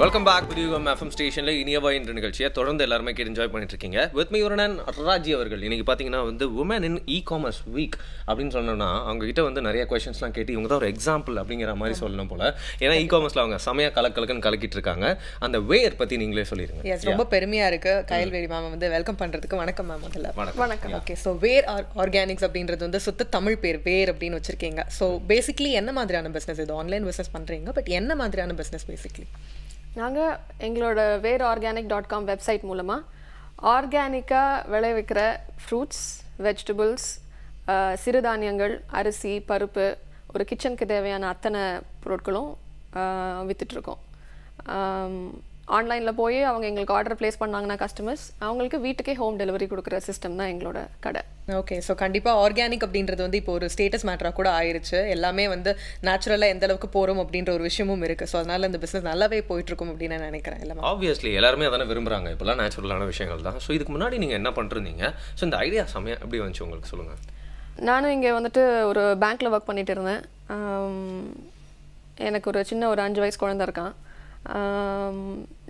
Welcome back with UM FM ஸ்டேஷனில் இனியவா என்ற நிகழ்ச்சியை தொடர்ந்து எல்லாருமே என்ஜாய் பண்ணிட்டு இருக்கீங்க. வித் மீ உரணன் ராஜி அவர்கள். இன்னைக்கு பார்த்தீங்கன்னா வந்து woman in e commerce week அப்படின்னு சொன்னோம்னா அவங்க கிட்ட வந்து நிறைய கொஷின்ஸ்லாம் கேட்டு இவங்க தான் ஒரு எக்ஸாம்பிள் அப்படிங்கிற மாதிரி சொல்லணும் போல. ஏன்னா இ காமர்ஸில் அவங்க செமையா கலக்கலக்குன்னு கலக்கிட்டு இருக்காங்க. அந்த வேர் பற்றி நீங்களே சொல்லிடுங்க எஸ் ரொம்ப பெருமையா இருக்கு. கயல்வேரி மேம் வந்து வெல்கம் பண்றதுக்கு வணக்கம் மேம் முதல்ல. வணக்கம். ஓகே ஸோ வேர் ஆர்கானிக்ஸ் அப்படின்றது வந்து சுத்த தமிழ் பேர் வேர் அப்படின்னு வச்சிருக்கீங்க. ஸோ பேசிக்லி என்ன மாதிரியான பிசினஸ் இது? ஆன்லைன் பிசினஸ் பண்றீங்க பட் என்ன மாதிரியான பிசினஸ் பேசிக்லி நாங்கள் எங்களோட வேர் ஆர்கானிக் டாட் காம் வெப்சைட் மூலமாக ஆர்கானிக்காக விளைவிக்கிற ஃப்ரூட்ஸ் வெஜிடபிள்ஸ் சிறுதானியங்கள் அரிசி பருப்பு ஒரு கிச்சனுக்கு தேவையான அத்தனை பொருட்களும் விற்றுட்ருக்கோம் ஆன்லைனில் போய் அவங்க எங்களுக்கு ஆர்டர் ப்ளேஸ் பண்ணாங்கன்னா கஸ்டமர்ஸ் அவங்களுக்கு வீட்டுக்கே ஹோம் டெலிவரி கொடுக்குற சிஸ்டம் தான் எங்களோட கடை. ஓகே ஸோ கண்டிப்பா ஆர்கானிக் அப்படின்றது வந்து இப்போ ஒரு ஸ்டேட்டஸ் மேட்டரா கூட ஆயிருச்சு. எல்லாமே வந்து நேச்சுரலா எந்த அளவுக்கு போறோம் அப்படின்ற ஒரு விஷயமும் இருக்கு. ஸோ அதனால இந்த பிசினஸ் நல்லாவே போயிட்டு இருக்கும் அப்படின்னு நான் நினைக்கிறேன் எல்லாமே. ஆப்வியஸ்லி எல்லாருமே அதானே விரும்புறாங்க. இப்போலாம் நேச்சுரலான விஷயங்கள் தான். ஸோ இதுக்கு முன்னாடி நீங்கள் என்ன பண்ணிருந்தீங்க ஸோ இந்த ஐடியா செமையா எப்படி வந்துச்சு உங்களுக்கு? சொல்லுங்கள் நானும் இங்கே வந்துட்டு ஒரு பேங்க்கில் ஒர்க் பண்ணிட்டு இருந்தேன். எனக்கு ஒரு சின்ன ஒரு அஞ்சு வயசு குழந்த இருக்கான்.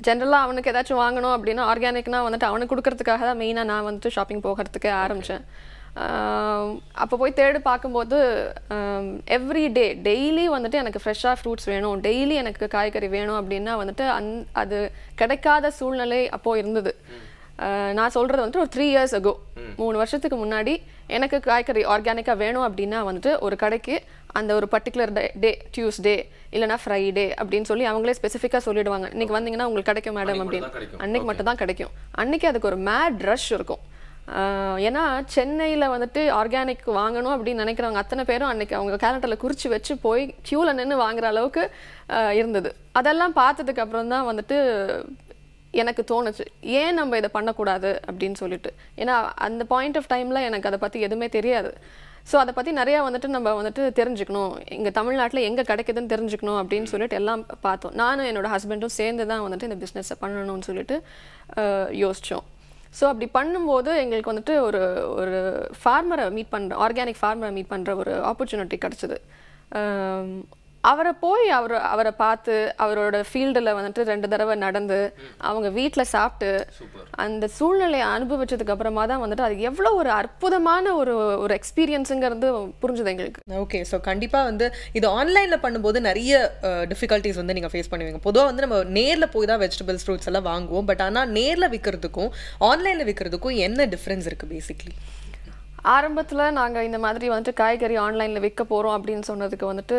ஜென்ரலாக அவனுக்கு ஏதாச்சும் வாங்கணும் அப்படின்னா ஆர்கானிக்னா வந்துட்டு அவனுக்கு கொடுக்கறதுக்காக தான் மெயினாக நான் வந்துட்டு ஷாப்பிங் போகிறதுக்கே ஆரம்பித்தேன் அப்போ போய் தேடி பார்க்கும்போது எவ்ரி டே டெய்லி வந்துட்டு எனக்கு ஃப்ரெஷ்ஷாக ஃப்ரூட்ஸ் வேணும். டெய்லி எனக்கு காய்கறி வேணும் அப்படின்னா வந்துட்டு அந் அது கிடைக்காத சூழ்நிலை அப்போது இருந்தது. நான் சொல்கிறது வந்துட்டு ஒரு த்ரீ இயர்ஸ் அகோ மூணு வருஷத்துக்கு முன்னாடி எனக்கு காய்கறி ஆர்கானிக்காக வேணும் அப்படின்னா வந்துட்டு ஒரு கடைக்கு அந்த ஒரு பர்டிகுலர் டே டியூஸ்டே இல்லைனா ஃப்ரைடே அப்படின்னு சொல்லி அவங்களே ஸ்பெசிஃபிக்காக சொல்லிடுவாங்க. இன்னைக்கு வந்தீங்கன்னா உங்களுக்கு கிடைக்கும் மேடம் அப்படின்னு. கிடைக்கும். அன்னைக்கு மட்டும் தான் கிடைக்கும். அன்னைக்கு அதுக்கு ஒரு மேட் ரஷ் இருக்கும். ஏன்னா சென்னையில் வந்துட்டு ஆர்கானிக் வாங்கணும் அப்படின்னு நினைக்கிறவங்க அத்தனை பேரும் அன்னைக்கு அவங்க கேலண்டரில் குறித்து வச்சு போய் க்யூவில் நின்று வாங்குற அளவுக்கு இருந்தது. அதெல்லாம் பார்த்ததுக்கு அப்புறம் தான் வந்துட்டு எனக்கு தோணுச்சு ஏன் நம்ம இதை பண்ணக்கூடாது அப்படின்னு சொல்லிட்டு. ஏன்னா அந்த பாயிண்ட் ஆஃப் டைமில் எனக்கு அதை பற்றி எதுவுமே தெரியாது. ஸோ அதை பற்றி நிறையா வந்துட்டு நம்ம வந்துட்டு தெரிஞ்சுக்கணும். இங்கே தமிழ்நாட்டில் எங்கே கிடைக்குதுன்னு தெரிஞ்சுக்கணும் அப்படின்னு சொல்லிட்டு எல்லாம் பார்த்தோம். நானும் என்னோட ஹஸ்பண்டும் சேர்ந்து தான் வந்துட்டு இந்த பிஸ்னஸை பண்ணணும்னு சொல்லிட்டு யோசித்தோம் ஸோ அப்படி பண்ணும்போது எங்களுக்கு வந்துட்டு ஒரு ஒரு ஃபார்மரை மீட் பண்ணுற ஆர்கானிக் ஃபார்மரை மீட் பண்ணுற ஒரு ஆப்பர்ச்சுனிட்டி கிடச்சிது. அவரை போய் அவர் அவரை பார்த்து அவரோட ஃபீல்டில் வந்துட்டு ரெண்டு தடவை நடந்து அவங்க வீட்டில் சாப்பிட்டு அந்த சூழ்நிலையை அனுபவிச்சதுக்கு அப்புறமா தான் வந்துட்டு அது எவ்வளோ ஒரு அற்புதமான ஒரு ஒரு எக்ஸ்பீரியன்ஸுங்கிறது புரிஞ்சுது எங்களுக்கு. ஓகே ஸோ கண்டிப்பா வந்து இது ஆன்லைன்ல பண்ணும்போது நிறைய டிஃபிகல்ட்டிஸ் வந்து நீங்க ஃபேஸ் பண்ணுவீங்க. பொதுவா வந்து நம்ம நேர்ல போய் தான் வெஜிடபிள்ஸ் ஃப்ரூட்ஸ் எல்லாம் வாங்குவோம். பட் ஆனா நேர்ல விற்கிறதுக்கும் ஆன்லைன்ல விற்கிறதுக்கும் என்ன டிஃபரன்ஸ் இருக்கு பேசிக்லி ஆரம்பத்தில் நாங்கள் இந்த மாதிரி வந்துட்டு காய்கறி ஆன்லைனில் விற்க போகிறோம் அப்படின்னு சொன்னதுக்கு வந்துட்டு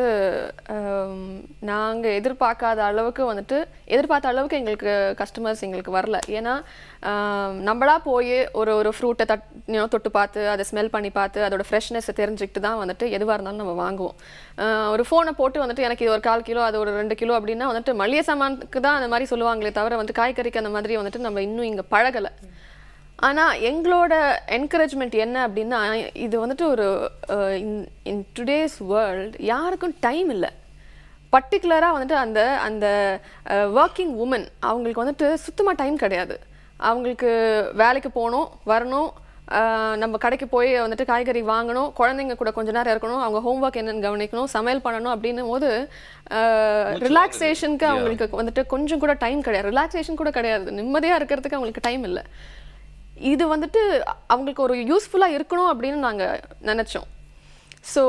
நாங்கள் எதிர்பார்க்காத அளவுக்கு வந்துட்டு எதிர்பார்த்த அளவுக்கு எங்களுக்கு கஸ்டமர்ஸ் எங்களுக்கு வரல. ஏன்னா நம்மளாக போய் ஒரு ஒரு ஃப்ரூட்டை தட் தொட்டு பார்த்து அதை ஸ்மெல் பண்ணி பார்த்து அதோட ஃப்ரெஷ்னஸை தெரிஞ்சுக்கிட்டு தான் வந்துட்டு எதுவாக இருந்தாலும் நம்ம வாங்குவோம். ஒரு ஃபோனை போட்டு வந்துட்டு எனக்கு இது ஒரு கால் கிலோ அது ஒரு ரெண்டு கிலோ அப்படின்னா வந்துட்டு மளிகை சாமானுக்கு தான் அந்த மாதிரி சொல்லுவாங்களே தவிர வந்து காய்கறிக்கு அந்த மாதிரி வந்துட்டு நம்ம இன்னும் இங்கே பழகலை. ஆனா எங்களோட என்கரேஜ்மெண்ட் என்ன அப்படின்னா இது வந்துட்டு ஒரு இன் டுடேஸ் வேர்ல்ட் யாருக்கும் டைம் இல்லை. பர்டிகுலராக வந்துட்டு அந்த அந்த ஒர்க்கிங் உமன் அவங்களுக்கு வந்துட்டு சுத்தமாக டைம் கிடையாது. அவங்களுக்கு வேலைக்கு போகணும் வரணும் நம்ம கடைக்கு போய் வந்துட்டு காய்கறி வாங்கணும் குழந்தைங்க கூட கொஞ்ச நேரம் இருக்கணும் அவங்க ஹோம்ஒர்க் என்னன்னு கவனிக்கணும் சமையல் பண்ணணும் அப்படின்னும் போது ரிலாக்ஸேஷனுக்கு அவங்களுக்கு வந்துட்டு கொஞ்சம் கூட டைம் கிடையாது. ரிலாக்ஸேஷன் கூட கிடையாது. நிம்மதியாக இருக்கிறதுக்கு அவங்களுக்கு டைம் இல்லை. இது வந்துட்டு அவங்களுக்கு ஒரு யூஸ்ஃபுல்லாக இருக்கணும் அப்படின்னு நாங்கள் நினச்சோம். ஸோ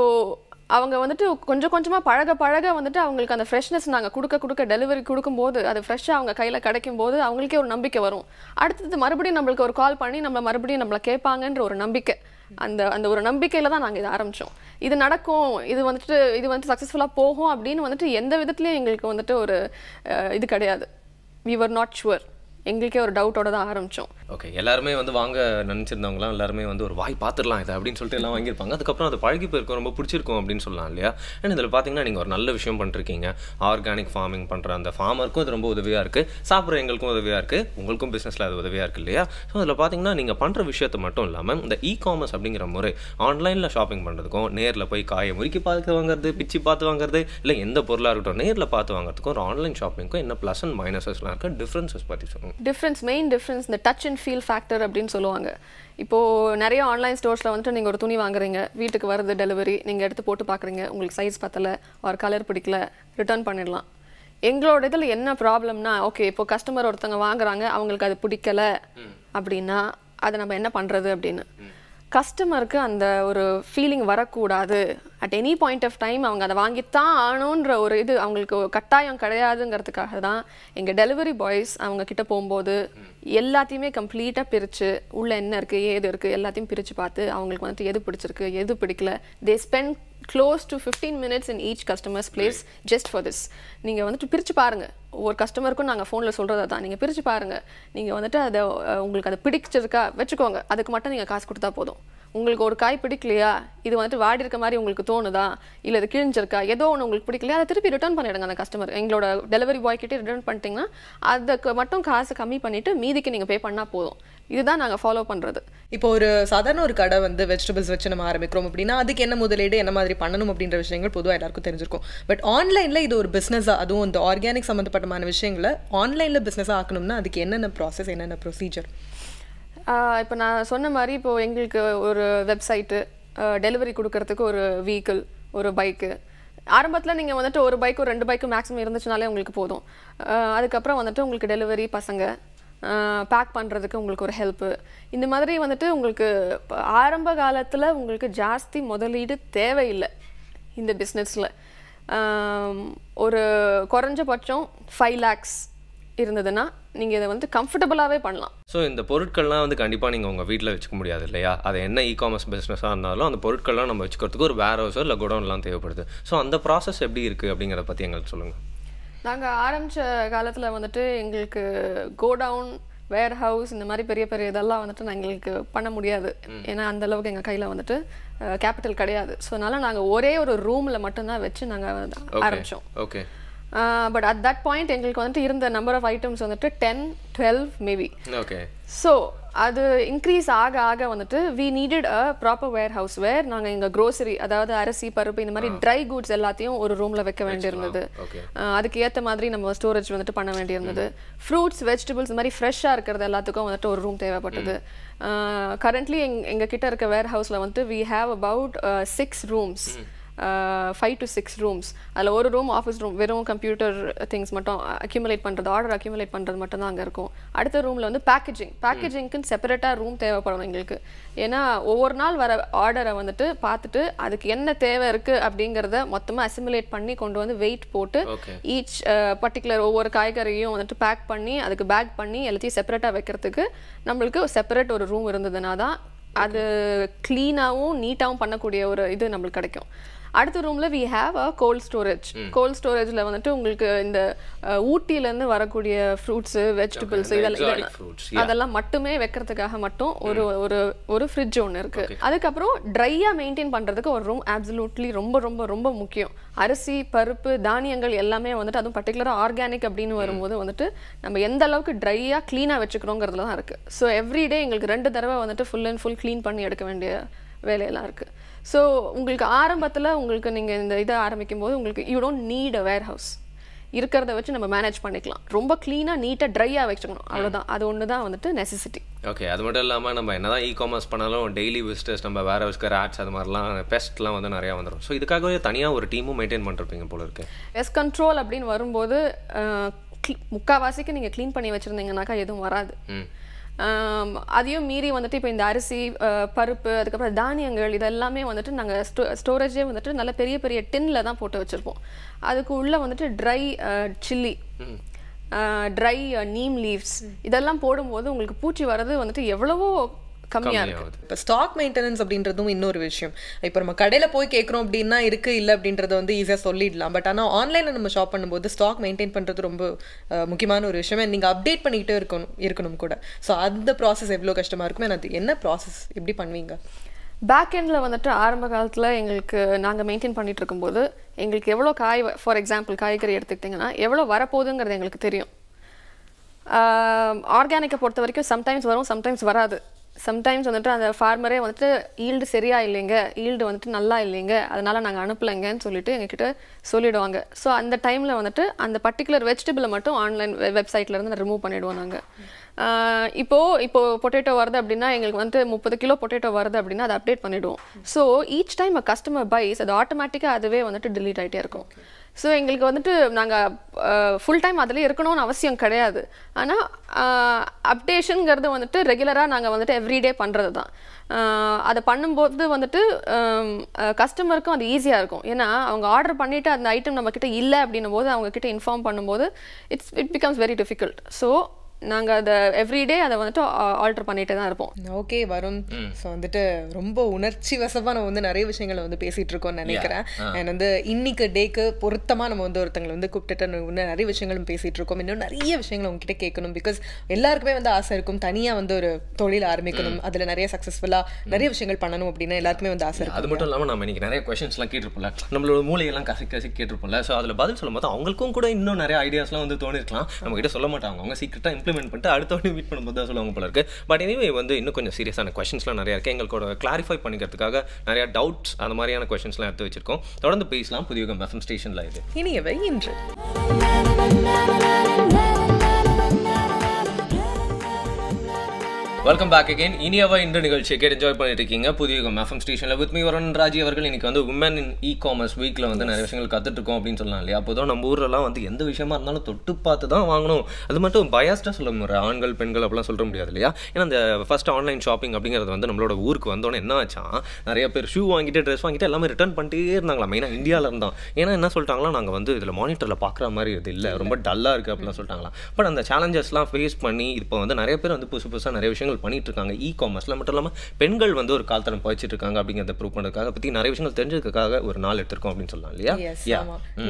அவங்க வந்துட்டு கொஞ்சம் கொஞ்சமாக பழக பழக வந்துட்டு அவங்களுக்கு அந்த ஃப்ரெஷ்னஸ் நாங்கள் கொடுக்க கொடுக்க டெலிவரி கொடுக்கும்போது அது ஃப்ரெஷ்ஷாக அவங்க கையில் கிடைக்கும் போது அவங்களுக்கே ஒரு நம்பிக்கை வரும். அடுத்தது மறுபடியும் நம்மளுக்கு ஒரு கால் பண்ணி நம்மளை மறுபடியும் நம்மளை கேட்பாங்கன்ற ஒரு நம்பிக்கை. அந்த அந்த ஒரு நம்பிக்கையில் தான் நாங்கள் இதை ஆரம்பித்தோம் இது நடக்கும் இது வந்துட்டு இது வந்துட்டு சக்ஸஸ்ஃபுல்லாக போகும் அப்படின்னு வந்துட்டு எந்த விதத்துலையும் எங்களுக்கு வந்துட்டு ஒரு இது கிடையாது. வி வர் நாட் ஷுவர் எங்களுக்கே ஒரு டவுட்டோட தான் ஆரம்பித்தோம் ஓகே எல்லாருமே வந்து வாங்க நினச்சிருந்தவங்களாம் எல்லாருமே வந்து ஒரு வாய் பார்த்துடலாம் இதை அப்படின்னு சொல்லிட்டு எல்லாம் வாங்கியிருப்பாங்க. அதுக்கப்புறம் அது பழகி போயிருக்கும் ரொம்ப பிடிச்சிருக்கும் அப்படின்னு சொல்லலாம் இல்லையா? ஏன்னா இதில் பார்த்தீங்கன்னா நீங்கள் ஒரு நல்ல விஷயம் பண்ணிருக்கீங்க. ஆர்கானிக் ஃபார்மிங் பண்ணுற அந்த ஃபார்மருக்கும் இது ரொம்ப உதவியாக இருக்குது சாப்பிட்ற எங்களுக்கும் உதவியாக இருக்குது உங்களுக்கும் பிஸ்னஸில் அது உதவியாக இருக்குது இல்லையா? ஸோ அதில் பார்த்தீங்கன்னா நீங்கள் பண்ணுற விஷயத்தை மட்டும் இல்லாமல் இந்த இ காமர்ஸ் அப்படிங்கிற முறை ஆன்லைனில் ஷாப்பிங் பண்ணுறதுக்கும் நேரில் போய் காயை முறுக்கி பார்த்து வாங்குறது பிச்சு பார்த்து வாங்குறது இல்லை எந்த பொருளாக இருக்கட்டும் நேரில் பார்த்து வாங்குறதுக்கும் ஒரு ஆன்லைன் ஷாப்பிங்க்கும் என்ன ப்ளஸ் அண்ட் மைனஸஸ்லாம் இருக்குது டிஃப்ரென்சஸ் பற்றி சொல்லுங்கள் டிஃப்ரென்ஸ் மெயின் டிஃப்ரென்ஸ் இந்த டச் அண்ட் ஃபீல் ஃபேக்டர் அப்படின்னு சொல்லுவாங்க. இப்போது நிறைய ஆன்லைன் ஸ்டோர்ஸில் வந்துட்டு நீங்கள் ஒரு துணி வாங்குறீங்க வீட்டுக்கு வருது டெலிவரி நீங்கள் எடுத்து போட்டு பார்க்குறீங்க உங்களுக்கு சைஸ் பத்தலை ஒரு கலர் பிடிக்கல ரிட்டர்ன் பண்ணிடலாம். எங்களோட இதில் என்ன ப்ராப்ளம்னா ஓகே இப்போ கஸ்டமர் ஒருத்தவங்க வாங்குறாங்க அவங்களுக்கு அது பிடிக்கல அப்படின்னா அதை நம்ம என்ன பண்ணுறது அப்படின்னு. கஸ்டமருக்கு அந்த ஒரு ஃபீலிங் வரக்கூடாது. At any point of time அவங்க அதை வாங்கித்தான் ஆகணுன்ற ஒரு இது அவங்களுக்கு கட்டாயம் கிடையாதுங்கிறதுக்காக தான் எங்கள் டெலிவரி பாய்ஸ் அவங்க கிட்ட போகும்போது எல்லாத்தையுமே கம்ப்ளீட்டாக பிரித்து உள்ளே என்ன இருக்குது ஏது இருக்குது எல்லாத்தையும் பிரித்து பார்த்து அவங்களுக்கு வந்துட்டு எது பிடிச்சிருக்கு எது பிடிக்கல. They spend close to fifteen minutes in each customers place just for this நீங்கள் வந்துட்டு பிரித்து பாருங்கள் ஒவ்வொரு கஸ்டமருக்கும் நாங்கள் ஃபோனில் சொல்கிறத தான். நீங்கள் பிரித்து பாருங்கள் நீங்கள் வந்துட்டு அதை உங்களுக்கு அதை பிடிச்சிருக்கா வச்சுக்கோங்க. அதுக்கு மட்டும் நீங்கள் காசு கொடுத்தா போதும். உங்களுக்கு ஒரு காய் பிடிக்கலையா? இது வந்துட்டு வாடி இருக்க மாதிரி உங்களுக்கு தோணுதா? இல்லை இது கிழிஞ்சிருக்கா? ஏதோ ஒன்று உங்களுக்கு பிடிக்கலையா? அதை திருப்பி ரிட்டர்ன் பண்ணிடுங்க அந்த கஸ்டமர் எங்களோட டெலிவரி பாய் கிட்டே ரிட்டர்ன் பண்ணிட்டீங்கன்னா அதுக்கு மட்டும் காசு கம்மி பண்ணிவிட்டு மீதிக்கு நீங்கள் பே பண்ணால் போதும். இதுதான் நாங்கள் ஃபாலோ பண்ணுறது இப்போ ஒரு சாதாரண ஒரு கடை வந்து வெஜிடபிள்ஸ் வச்சு நம்ம ஆரம்பிக்கிறோம் அப்படின்னா அதுக்கு என்ன முதலீடு என்ன மாதிரி பண்ணணும் அப்படின்ற விஷயங்கள் பொதுவாக எல்லாருக்கும் தெரிஞ்சிருக்கும். பட் ஆன்லைனில் இது ஒரு பிஸ்னஸாக அதுவும் இந்த ஆர்கானிக் சம்மந்தப்பட்டமான விஷயங்களை ஆன்லைனில் பிஸ்னஸாக ஆக்கணும்னா அதுக்கு என்னென்ன ப்ராசஸ் என்னென்ன ப்ரொசீஜர் இப்போ நான் சொன்ன மாதிரி இப்போது எங்களுக்கு ஒரு வெப்சைட்டு டெலிவரி கொடுக்கறதுக்கு ஒரு வெஹிக்கிள் ஒரு பைக்கு ஆரம்பத்தில் நீங்கள் வந்துட்டு ஒரு பைக்கு ஒரு ரெண்டு பைக்கு மேக்ஸிமம் இருந்துச்சுனாலே உங்களுக்கு போதும். அதுக்கப்புறம் வந்துட்டு உங்களுக்கு டெலிவரி பசங்க பேக் பண்ணுறதுக்கு உங்களுக்கு ஒரு ஹெல்ப்பு இந்த மாதிரி வந்துட்டு உங்களுக்கு ஆரம்ப காலத்தில் உங்களுக்கு ஜாஸ்தி முதலீடு தேவையில்லை இந்த பிஸ்னஸில் ஒரு குறைஞ்சபட்சம் ஃபைவ் லேக்ஸ் இருந்ததுன்னா நீங்கள் இதை வந்து கம்ஃபர்டபுளாகவே பண்ணலாம். ஸோ இந்த பொருட்கள்லாம் வந்து கண்டிப்பாக நீங்கள் உங்கள் வீட்டில் வச்சுக்க முடியாது இல்லையா? அது என்ன இ காமர்ஸ் பிஸ்னஸாக இருந்தாலும் அந்த பொருட்கள்லாம் நம்ம வச்சுக்கிறதுக்கு ஒரு வேர் ஹவுஸோ இல்லை குடோன்லாம் தேவைப்படுது. ஸோ அந்த ப்ராசஸ் எப்படி இருக்குது அப்படிங்கிறத பற்றி எங்களுக்கு சொல்லுங்கள் நாங்கள் ஆரம்பித்த காலத்தில் வந்துட்டு எங்களுக்கு கோடவுன் வேர் ஹவுஸ் இந்த மாதிரி பெரிய பெரிய இதெல்லாம் வந்துட்டு எங்களுக்கு பண்ண முடியாது. ஏன்னா அந்த அளவுக்கு எங்கள் கையில் வந்துட்டு கேபிட்டல் கிடையாது. ஸோ அதனால நாங்கள் ஒரே ஒரு ரூமில் மட்டும்தான் வச்சு நாங்கள் ஆரம்பித்தோம் okay but at that point எங்களுக்கு வந்துட்டு இருந்த நம்பர் ஆஃப் ஐட்டம்ஸ் வந்துட்டு ten twelve maybe okay so அது இன்க்ரீஸ் ஆக ஆக வந்துட்டு we needed a proper warehouse where நாங்கள் எங்கள் க்ரோசரி அதாவது அரிசி பருப்பு இந்த மாதிரி ட்ரை குட்ஸ் எல்லாத்தையும் ஒரு ரூமில் வைக்க வேண்டியிருந்தது. அதுக்கு ஏற்ற மாதிரி நம்ம ஸ்டோரேஜ் வந்துட்டு பண்ண வேண்டியிருந்தது. ஃப்ரூட்ஸ் வெஜிடபிள்ஸ் இந்த மாதிரி ஃப்ரெஷ்ஷாக இருக்கிறது எல்லாத்துக்கும் வந்துட்டு ஒரு ரூம் தேவைப்பட்டது. கரண்ட்லி எங் எங்கள் கிட்ட இருக்க வேர் ஹவுஸில் வந்துட்டு we have about six rooms five to six rooms அதில் ஒரு ரூம் ஆஃபீஸ் ரூம் வெறும் கம்ப்யூட்டர் திங்ஸ் மட்டும் அக்யூமுலேட் பண்ணுறது ஆர்டர் அக்யூமுலேட் பண்ணுறது மட்டும் தான் அங்கே இருக்கும். அடுத்த ரூமில் வந்து பேக்கேஜிங் பேக்கேஜிங்க்குன்னு செப்பரேட்டாக ரூம் தேவைப்படும் எங்களுக்கு. ஏன்னா ஒவ்வொரு நாள் வர ஆர்டரை வந்துட்டு பார்த்துட்டு அதுக்கு என்ன தேவை இருக்குது அப்படிங்கிறத மொத்தமாக அசிமுலேட் பண்ணி கொண்டு வந்து வெயிட் போட்டு. ஈச் பர்டிகுலர் ஒவ்வொரு காய்கறியும் வந்துட்டு பேக் பண்ணி அதுக்கு பேக் பண்ணி எல்லாத்தையும் செப்பரேட்டாக வைக்கிறதுக்கு நம்மளுக்கு செப்பரேட் ஒரு ரூம் இருந்ததுனா தான் அது க்ளீனாகவும் நீட்டாகவும் பண்ணக்கூடிய ஒரு இது நம்மளுக்கு கிடைக்கும். அடுத்த ரூம்ல we have a cold storage cold ஸ்டோரேஜ்ல வந்துட்டு உங்களுக்கு இந்த அஹ், ஊட்டியில இருந்து வரக்கூடிய ஃப்ரூட்ஸ் வெஜிடபிள்ஸ் இதெல்லாம் அதெல்லாம் மட்டுமே வைக்கிறதுக்காக மட்டும் ஒரு ஒரு ஒரு ஃப்ரிட்ஜ் ஒன்று இருக்கு. அதுக்கப்புறம் ட்ரையா மெயின்டைன் பண்றதுக்கு ஒரு ரூம் அப்சல்யூட்லி ரொம்ப ரொம்ப ரொம்ப முக்கியம். அரிசி பருப்பு தானியங்கள் எல்லாமே வந்துட்டு அதுவும் பர்டிகுலராக ஆர்கானிக் அப்படின்னு வரும்போது வந்துட்டு நம்ம எந்த அளவுக்கு ட்ரையாக க்ளீனாக வச்சுக்கிறோங்கிறதுல தான் இருக்கு. ஸோ எவ்ரிடே எங்களுக்கு ரெண்டு தடவை வந்துட்டு ஃபுல் அண்ட் ஃபுல் க்ளீன் பண்ணி எடுக்க வேண்டிய வேலையெல்லாம் இருக்கு. ஸோ உங்களுக்கு ஆரம்பத்தில் உங்களுக்கு நீங்கள் இந்த இதை ஆரம்பிக்கும் போது உங்களுக்கு you don't need a warehouse இருக்கிறத வச்சு நம்ம மேனேஜ் பண்ணிக்கலாம். ரொம்ப க்ளீனாக நீட்டாக ட்ரையாக வச்சுக்கணும். அவ்வளவுதான். அது ஒன்று தான் வந்துட்டு நெசசிட்டி ஓகே அது மட்டும் இல்லாமல் நம்ம என்னதான் இ காமர்ஸ் பண்ணாலும் டெய்லி விசிட்டர்ஸ் நம்ம வேற ஹவுஸ்க்கு ரேட்ஸ் அது மாதிரிலாம் பெஸ்ட்லாம் வந்து நிறையா வந்துடும் ஸோ இதுக்காகவே தனியாக ஒரு டீமும் மெயின்டைன் பண்ணிருப்பீங்க போல இருக்கு. பெஸ்ட் கண்ட்ரோல் அப்படின்னு வரும்போது முக்காவாசிக்கு நீங்கள் க்ளீன் பண்ணி வச்சுருந்தீங்கனாக்கா எதுவும் வராது. அதையும் மீறி வந்துட்டு இப்போ இந்த அரிசி பருப்பு அதுக்கப்புறம் தானியங்கள் இதெல்லாமே வந்துட்டு நாங்கள் ஸ்டோ ஸ்டோரேஜே வந்துட்டு நல்ல பெரிய பெரிய டின்ல தான் போட்டு வச்சுருப்போம். அதுக்கு உள்ளே வந்துட்டு dry chilli dry neem leaves இதெல்லாம் போடும்போது உங்களுக்கு பூச்சி வர்றது வந்துட்டு எவ்வளவோ கம்மியாக இருக்கு. கம்மியாகுது இப்போ ஸ்டாக் மெயின்டெனன்ஸ் அப்படின்றதும் இன்னொரு விஷயம். இப்போ நம்ம கடையில் போய் கேட்குறோம் அப்படின்னா இருக்கு இல்லை அப்படின்றத வந்து ஈஸியாக சொல்லிடலாம். பட் ஆனால் ஆன்லைனில் நம்ம ஷாப் பண்ணும்போது ஸ்டாக் மெயின்டைன் பண்ணுறது ரொம்ப முக்கியமான ஒரு விஷயம். நீங்கள் அப்டேட் பண்ணிக்கிட்டே இருக்கணும் இருக்கணும் கூட. ஸோ அந்த ப்ராசஸ் எவ்வளோ கஷ்டமாக இருக்கும் அது என்ன ப்ராசஸ் எப்படி பண்ணுவீங்க? பேக் எண்டில் வந்துட்டு ஆரம்ப காலத்தில் எங்களுக்கு நாங்கள் மெயின்டைன் பண்ணிட்டு இருக்கும்போது எங்களுக்கு எவ்வளோ காய் ஃபார் எக்ஸாம்பிள் காய்கறி எடுத்துக்கிட்டிங்கன்னா எவ்வளோ வரப்போகுதுங்கிறது எங்களுக்கு தெரியும். ஆர்கானிக்கை பொறுத்த வரைக்கும் சம்டைம்ஸ் வரும் சம்டைம்ஸ் வராது. சம்டைம்ஸ் வந்துட்டு அந்த ஃபார்மரே வந்துட்டு ஈல்டு சரியா இல்லைங்க ஈல்டு வந்துட்டு நல்லா இல்லைங்க அதனால் நாங்கள் அனுப்பலைங்கன்னு சொல்லிட்டு எங்ககிட்ட சொல்லிடுவாங்க. ஸோ அந்த டைமில் வந்துட்டு அந்த பர்டிகுலர் வெஜிடபிளை மட்டும் ஆன்லைன் வெப்சைட்லேருந்து ரிமூவ் பண்ணிடுவோம் நாங்கள் இப்போது இப்போ பொட்டேட்டோ வருது அப்படின்னா எங்களுக்கு வந்துட்டு முப்பது கிலோ பொட்டேட்டோ வருது அப்படின்னா அதை அப்டேட் பண்ணிவிடுவோம் so each time a customer buys அது ஆட்டோமேட்டிக்காக அதுவே வந்துட்டு டிலீட் ஆகிட்டே இருக்கும். ஸோ எங்களுக்கு வந்துட்டு நாங்கள் ஃபுல் டைம் அதிலே இருக்கணும்னு அவசியம் கிடையாது. ஆனால் அப்டேஷனுங்கிறது வந்துட்டு ரெகுலராக நாங்கள் வந்துட்டு எவ்ரிடே பண்ணுறது தான் அதை பண்ணும்போது வந்துட்டு கஸ்டமருக்கும் அது ஈஸியாக இருக்கும். ஏன்னா அவங்க ஆர்டர் பண்ணிவிட்டு அந்த ஐட்டம் நம்மக்கிட்ட இல்லை அப்படின்னும் போது அவங்கக்கிட்ட இன்ஃபார்ம் பண்ணும்போது it's it becomes very difficult so நாங்கள் அதை எவ்ரிடே அதை வந்துட்டு ஆல்டர் பண்ணிகிட்டே தான் இருப்போம். ஓகே வருண். ஸோ வந்துட்டு ரொம்ப உணர்ச்சி வசமா நம்ம வந்து நிறைய விஷயங்களை வந்து பேசிட்டு இருக்கோம்னு நினைக்கிறேன். அண்ட் வந்து இன்னைக்கு டேக்கு பொருத்தமா நம்ம வந்து ஒருத்தங்களை வந்து கூப்பிட்டுட்டு நிறைய விஷயங்களும் பேசிட்டு இருக்கோம். இன்னும் நிறைய விஷயங்களை உங்ககிட்ட கேட்கணும். பிகாஸ் எல்லாருக்குமே வந்து ஆசை இருக்கும். தனியா வந்து ஒரு தொழில் ஆரம்பிக்கணும். அதுல நிறைய சக்சஸ்ஃபுல்லா நிறைய விஷயங்கள் பண்ணணும் அப்படின்னு எல்லாருக்குமே வந்து ஆசை இருக்கும். அது மட்டும் இல்லாமல் நம்ம இன்னைக்கு நிறைய கொஷின்ஸ்லாம் கேட்டிருப்போம்ல. நம்மளோட மூளையெல்லாம் கசி கசி கேட்டிருப்போம்ல. ஸோ அதில் பதில் சொல்லும்போது அவங்களுக்கும் கூட இன்னும் நிறைய ஐடியாஸ்லாம் வந்து தோணிருக்கலாம். நம்ம கிட்ட சொல்ல மாட்டாங்க. அவங்க சீக்கிரட்டாக இம்ப்ளிமெண்ட் பண்ணிட்டு அடுத்தவங்க மீட் பண்ணும்போது தான் சொல்லுவாங்க போல இருக்கு. பட் எனிவே வந்து இன்னும் கொஞ்சம் சீரியஸான கொஷின்ஸ்லாம் நிறைய இருக்கு. எங்களோட கிளாரிஃபை பண்ணிக்கிறதுக்காக நிறைய டவுட்ஸ் அந்த மாதிரியான கொஷின்ஸ்லாம் எடுத்து வச்சிருக்கோம். தொடர்ந்து பேசலாம். புதிய எஃப்எம் ஸ்டேஷனில் இது. இனியவை இன்று. வெல்கம் பேக் அகைன் இனியவா இந்த நிகழ்ச்சியை கேட்டு என்ஜாய் பண்ணிட்டு இருக்கீங்க. புதிய எஃப்எம் ஸ்டேஷனில் வித் மீ வரன் ராஜி அவர்கள். இன்னைக்கு வந்து உமன் இன் இ காமர்ஸ் வீக்கில் வந்து நிறைய விஷயங்கள் கற்றுட்டு இருக்கோம் அப்படின்னு சொல்லலாம் இல்லையா? அப்போதான் நம்ம ஊர்லலாம் வந்து எந்த விஷயமா இருந்தாலும் தொட்டு பார்த்து தான் வாங்கணும். அது மட்டும் பயாஸ்டாக சொல்ல முடியாது. ஆண்கள் பெண்கள் அப்படிலாம் சொல்ல முடியாது இல்லையா? ஏன்னா இந்த ஃபர்ஸ்ட் ஆன்லைன் ஷாப்பிங் அப்படிங்கிறது வந்து நம்மளோட ஊருக்கு வந்தோன்னே என்ன ஆச்சான் நிறைய பேர் ஷூ வாங்கிட்டு ட்ரெஸ் வாங்கிட்டு எல்லாமே ரிட்டர்ன் பண்ணிட்டே இருந்தாங்களா மெயினாக இந்தியாவில் இருந்தான் ஏன்னா என்ன சொல்லிட்டாங்களா நாங்கள் வந்து இதில் மானிட்டரில் பார்க்குற மாதிரி இது இல்லை. ரொம்ப டல்லாக இருக்குது அப்படிலாம் சொல்லிட்டாங்களா பட் அந்த சேலஞ்சஸ்லாம் ஃபேஸ் பண்ணி இப்போ வந்து நிறைய பேர் வந்து புதுசு புதுசாக நிறைய விஷயங்கள் பண்ணிட்டு இருக்காங்க இ காமர்ஸில் மட்டும் இல்லாமல் பெண்கள் வந்து ஒரு கால்தரம் பயிச்சிட்டு இருக்காங்க அப்படிங்கிறத ப்ரூவ் பண்ணுறதுக்காக பற்றி நிறைய விஷயங்கள் தெரிஞ்சதுக்காக ஒரு நாள் எடுத்திருக்கோம் அப்படின்னு சொல்லலாம் இல்லையா?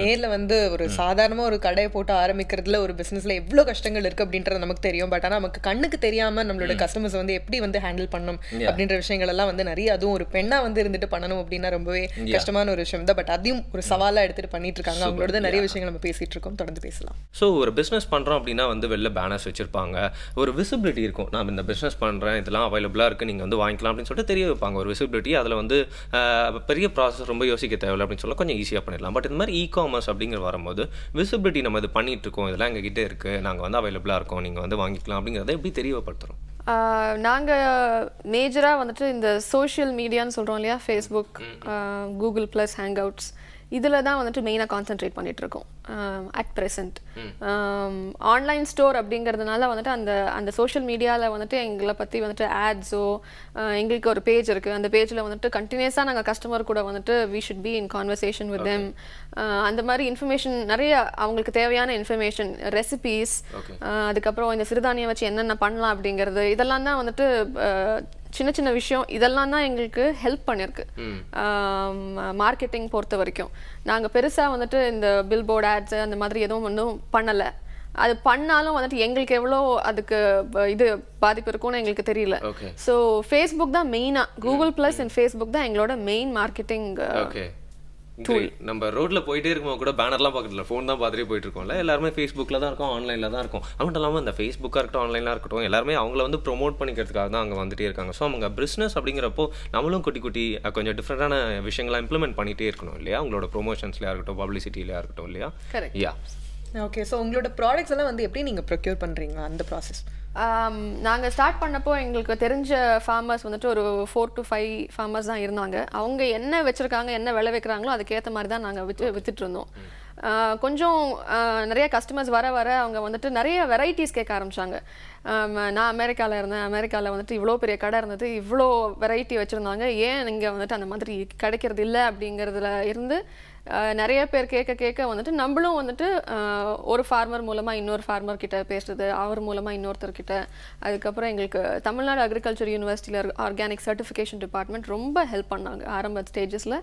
நேர்ல வந்து ஒரு சாதாரணமா ஒரு கடையை போட்டு ஆரம்பிக்கிறதுல ஒரு பிசினஸ்ல எவ்வளவு கஷ்டங்கள் இருக்கு அப்படின்றது நமக்கு தெரியும். பட் ஆனா நமக்கு கண்ணுக்கு தெரியாம நம்மளோட கஸ்டமர்ஸ் வந்து எப்படி வந்து ஹேண்டில் பண்ணணும் அப்படின்ற விஷயங்கள் எல்லாம் வந்து நிறைய அதுவும் ஒரு பெண்ணா வந்து இருந்துட்டு பண்ணணும் அப்படின்னா ரொம்பவே கஷ்டமான ஒரு விஷயம் தான். பட் அதையும் ஒரு சவாலா எடுத்துட்டு பண்ணிட்டு இருக்காங்க அவங்களோட நிறைய விஷயங்கள் நம்ம பேசிட்டு இருக்கோம். தொடர்ந்து பேசலாம். ஸோ ஒரு பிஸ்னஸ் பண்ணுறோம் அப்படின்னா வந்து வெளில பேனர்ஸ் வச்சிருப்பாங்க. ஒரு விசிபிலிட்டி இருக்கும். நான் இந்த பிஸ்னஸ் பண்ணுறேன் இதெல்லாம் அவைலபிளாக இருக்குது நீங்கள் வந்து வாங்கிக்கலாம் அப்படின்னு சொல்லிட்டு தெரிய வைப்பாங்க. ஒரு விசிபிலிட்டி அதில் வந்து பெரிய ப்ராசஸ் ரொம்ப யோசிக்க தேவையில்லை அப்படின்னு சொல்ல கொஞ்சம் ஈஸியாக பண்ணிடலாம். பட் இந்த மாதிரி இ காமர்ஸ் அப்படிங்கிற வரும்போது விசிபிலிட்டி நம்ம இது பண்ணிட்டு இருக்கோம் இதெல்லாம் எங்ககிட்ட இருக்குது நாங்கள் வந்து அவைலபிளாக இருக்கோம் நீங்கள் வந்து வாங்கிக்கலாம் அப்படிங்கிறத எப்படி தெரியப்படுத்துகிறோம் நாங்கள் மேஜராக வந்துட்டு இந்த சோஷியல் மீடியான்னு சொல்கிறோம் இல்லையா? Facebook Google plus hang outs இதில் தான் வந்துட்டு மெயினாக கான்சென்ட்ரேட் பண்ணிட்டு இருக்கோம் அட் ப்ரெசன்ட் ஆன்லைன் ஸ்டோர் அப்படிங்கிறதுனால வந்துட்டு அந்த அந்த சோஷியல் மீடியாவில் வந்துட்டு எங்களை பற்றி வந்துட்டு ஆட்ஸோ எங்களுக்கு ஒரு பேஜ் இருக்குது அந்த பேஜில் வந்துட்டு கண்டினியூஸாக நாங்கள் கஸ்டமர் கூட வந்துட்டு we should be in conversation with them அந்த மாதிரி இன்ஃபர்மேஷன் நிறைய அவங்களுக்கு தேவையான இன்ஃபர்மேஷன் ரெசிபீஸ் அதுக்கப்புறம் இந்த சிறுதானியம் வச்சு என்னென்ன பண்ணலாம் அப்படிங்கிறது இதெல்லாம் தான் வந்துட்டு சின்ன சின்ன விஷயம் இதெல்லாம் தான் எங்களுக்கு ஹெல்ப் பண்ணியிருக்கு மார்க்கெட்டிங் பொறுத்த வரைக்கும். நாங்கள் பெருசாக வந்துட்டு இந்த பில் போர்ட் ஆட்ஸ் அந்த மாதிரி எதுவும் ஒன்றும் பண்ணலை. அது பண்ணாலும் வந்துட்டு எங்களுக்கு எவ்வளோ அதுக்கு இது பாதிப்பு இருக்கும்னு எங்களுக்கு தெரியல. ஸோ ஃபேஸ்புக் தான் மெயினாக கூகுள் ப்ளஸ் அண்ட் ஃபேஸ்புக் தான் எங்களோட மெயின் மார்க்கெட்டிங் ஓகே நம்ம ரோட்ல போயிட்டே இருக்கும்போது கூட பேனர்லாம் பார்க்கறதுல ஃபோன் தான் பார்த்துட்டே போயிட்டு இருக்கோம்ல எல்லாருமே ஃபேஸ்புக்கில் தான் இருக்கும் ஆன்லைனில் தான் இருக்கும். மட்டும் இல்லாமல் இந்த ஃபேஸ்புக்காக இருக்கட்டும் ஆன்லைனாக இருக்கட்டும் எல்லாருமே அவங்கள வந்து ப்ரோமோட் பண்ணிக்கிறதுக்காக தான் அங்கே வந்துட்டே இருக்காங்க. ஸோ அவங்க பிஸ்னஸ் அப்படிங்கிறப்போ நம்மளும் குட்டி குட்டி கொஞ்சம் டிஃப்ரெண்டான விஷயங்களை இம்ப்ளிமெண்ட் பண்ணிட்டே இருக்கணும் இல்லையா? உங்களோட ப்ரொமோஷன்ஸ்லையாக இருக்கட்டும் பப்ளிசிட்டிலையாக இருக்கட்டும் இல்லையா. யா ஓகே ஸோ உங்களோட ப்ராடக்ட்ஸ் எல்லாம் வந்து எப்படி நீங்க ப்ரொக்யூர் பண்றீங்க அந்த ப்ராசஸ் நாங்கள் ஸ்டார்ட் பண்ணப்போ எங்களுக்கு தெரிஞ்ச ஃபார்மர்ஸ் வந்துட்டு ஒரு ஃபோர் டு ஃபைவ் ஃபார்மர்ஸ் தான் இருந்தாங்க. அவங்க என்ன வச்சுருக்காங்க என்ன விளை வைக்கிறாங்களோ அதுக்கேற்ற மாதிரி தான் நாங்கள் விற்று வித்துட்டு இருந்தோம். ஆஹ் கொஞ்சம் ஆஹ் நிறைய கஸ்டமர்ஸ் வர வர அவங்க வந்துட்டு நிறைய வெரைட்டிஸ் கேட்க ஆரம்பிச்சாங்க. ஆம், நான் அமெரிக்காவில் இருந்தேன். அமெரிக்காவில் வந்துட்டு இவ்வளோ பெரிய கடை இருந்தது. இவ்வளோ வெரைட்டி வச்சுருந்தாங்க. ஏன் இங்கே வந்துட்டு அந்த மாதிரி கிடைக்கிறது இல்லை அப்படிங்கிறதுல இருந்து நிறைய பேர் கேட்க கேட்க வந்துட்டு நம்மளும் வந்துட்டு ஒரு ஃபார்மர் மூலமாக இன்னொரு ஃபார்மர் கிட்ட பேசுறது அவர் மூலமாக இன்னொருத்தர்கிட்ட அதுக்கப்புறம் எங்களுக்கு தமிழ்நாடு அக்ரிகல்ச்சர் யூனிவர்சிட்டியில் ஆர்கானிக் சர்டிஃபிகேஷன் டிபார்ட்மெண்ட் ரொம்ப ஹெல்ப் பண்ணாங்க ஆரம்ப ஸ்டேஜஸில்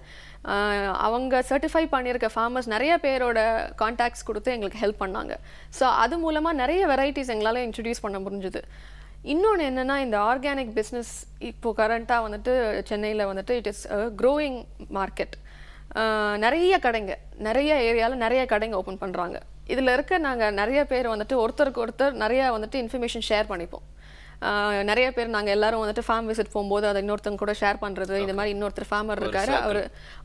அவங்க சர்டிஃபை பண்ணியிருக்க ஃபார்மர்ஸ் நிறைய பேரோட கான்டாக்ட்ஸ் கொடுத்து எங்களுக்கு ஹெல்ப் பண்ணாங்க. ஸோ அது மூலமாக நிறைய வெரைட்டிஸ் எங்களால் இன்ட்ரடியூஸ் பண்ண முடிஞ்சுது. இன்னொன்று என்னென்னா இந்த ஆர்கானிக் பிஸ்னஸ் இப்போது கரண்ட்டாக வந்துட்டு சென்னையில் வந்துட்டு இட் இஸ் க்ரோயிங் மார்க்கெட் நிறைய கடைங்க. நிறைய ஏரியாவில் நிறைய கடைங்க ஓப்பன் பண்ணுறாங்க இதில் இருக்க நாங்கள் நிறைய பேர் வந்துட்டு ஒருத்தருக்கு ஒருத்தர் நிறைய வந்துட்டு இன்ஃபர்மேஷன் ஷேர் பண்ணிப்போம். நிறைய பேர் நாங்கள் எல்லாரும் வந்துட்டு ஃபார்ம் விசிட் போகும்போது அதை இன்னொருத்தங்க கூட ஷேர் பண்ணுறது இந்த மாதிரி இன்னொருத்தர் ஃபார்மர் இருக்காரு. அவர்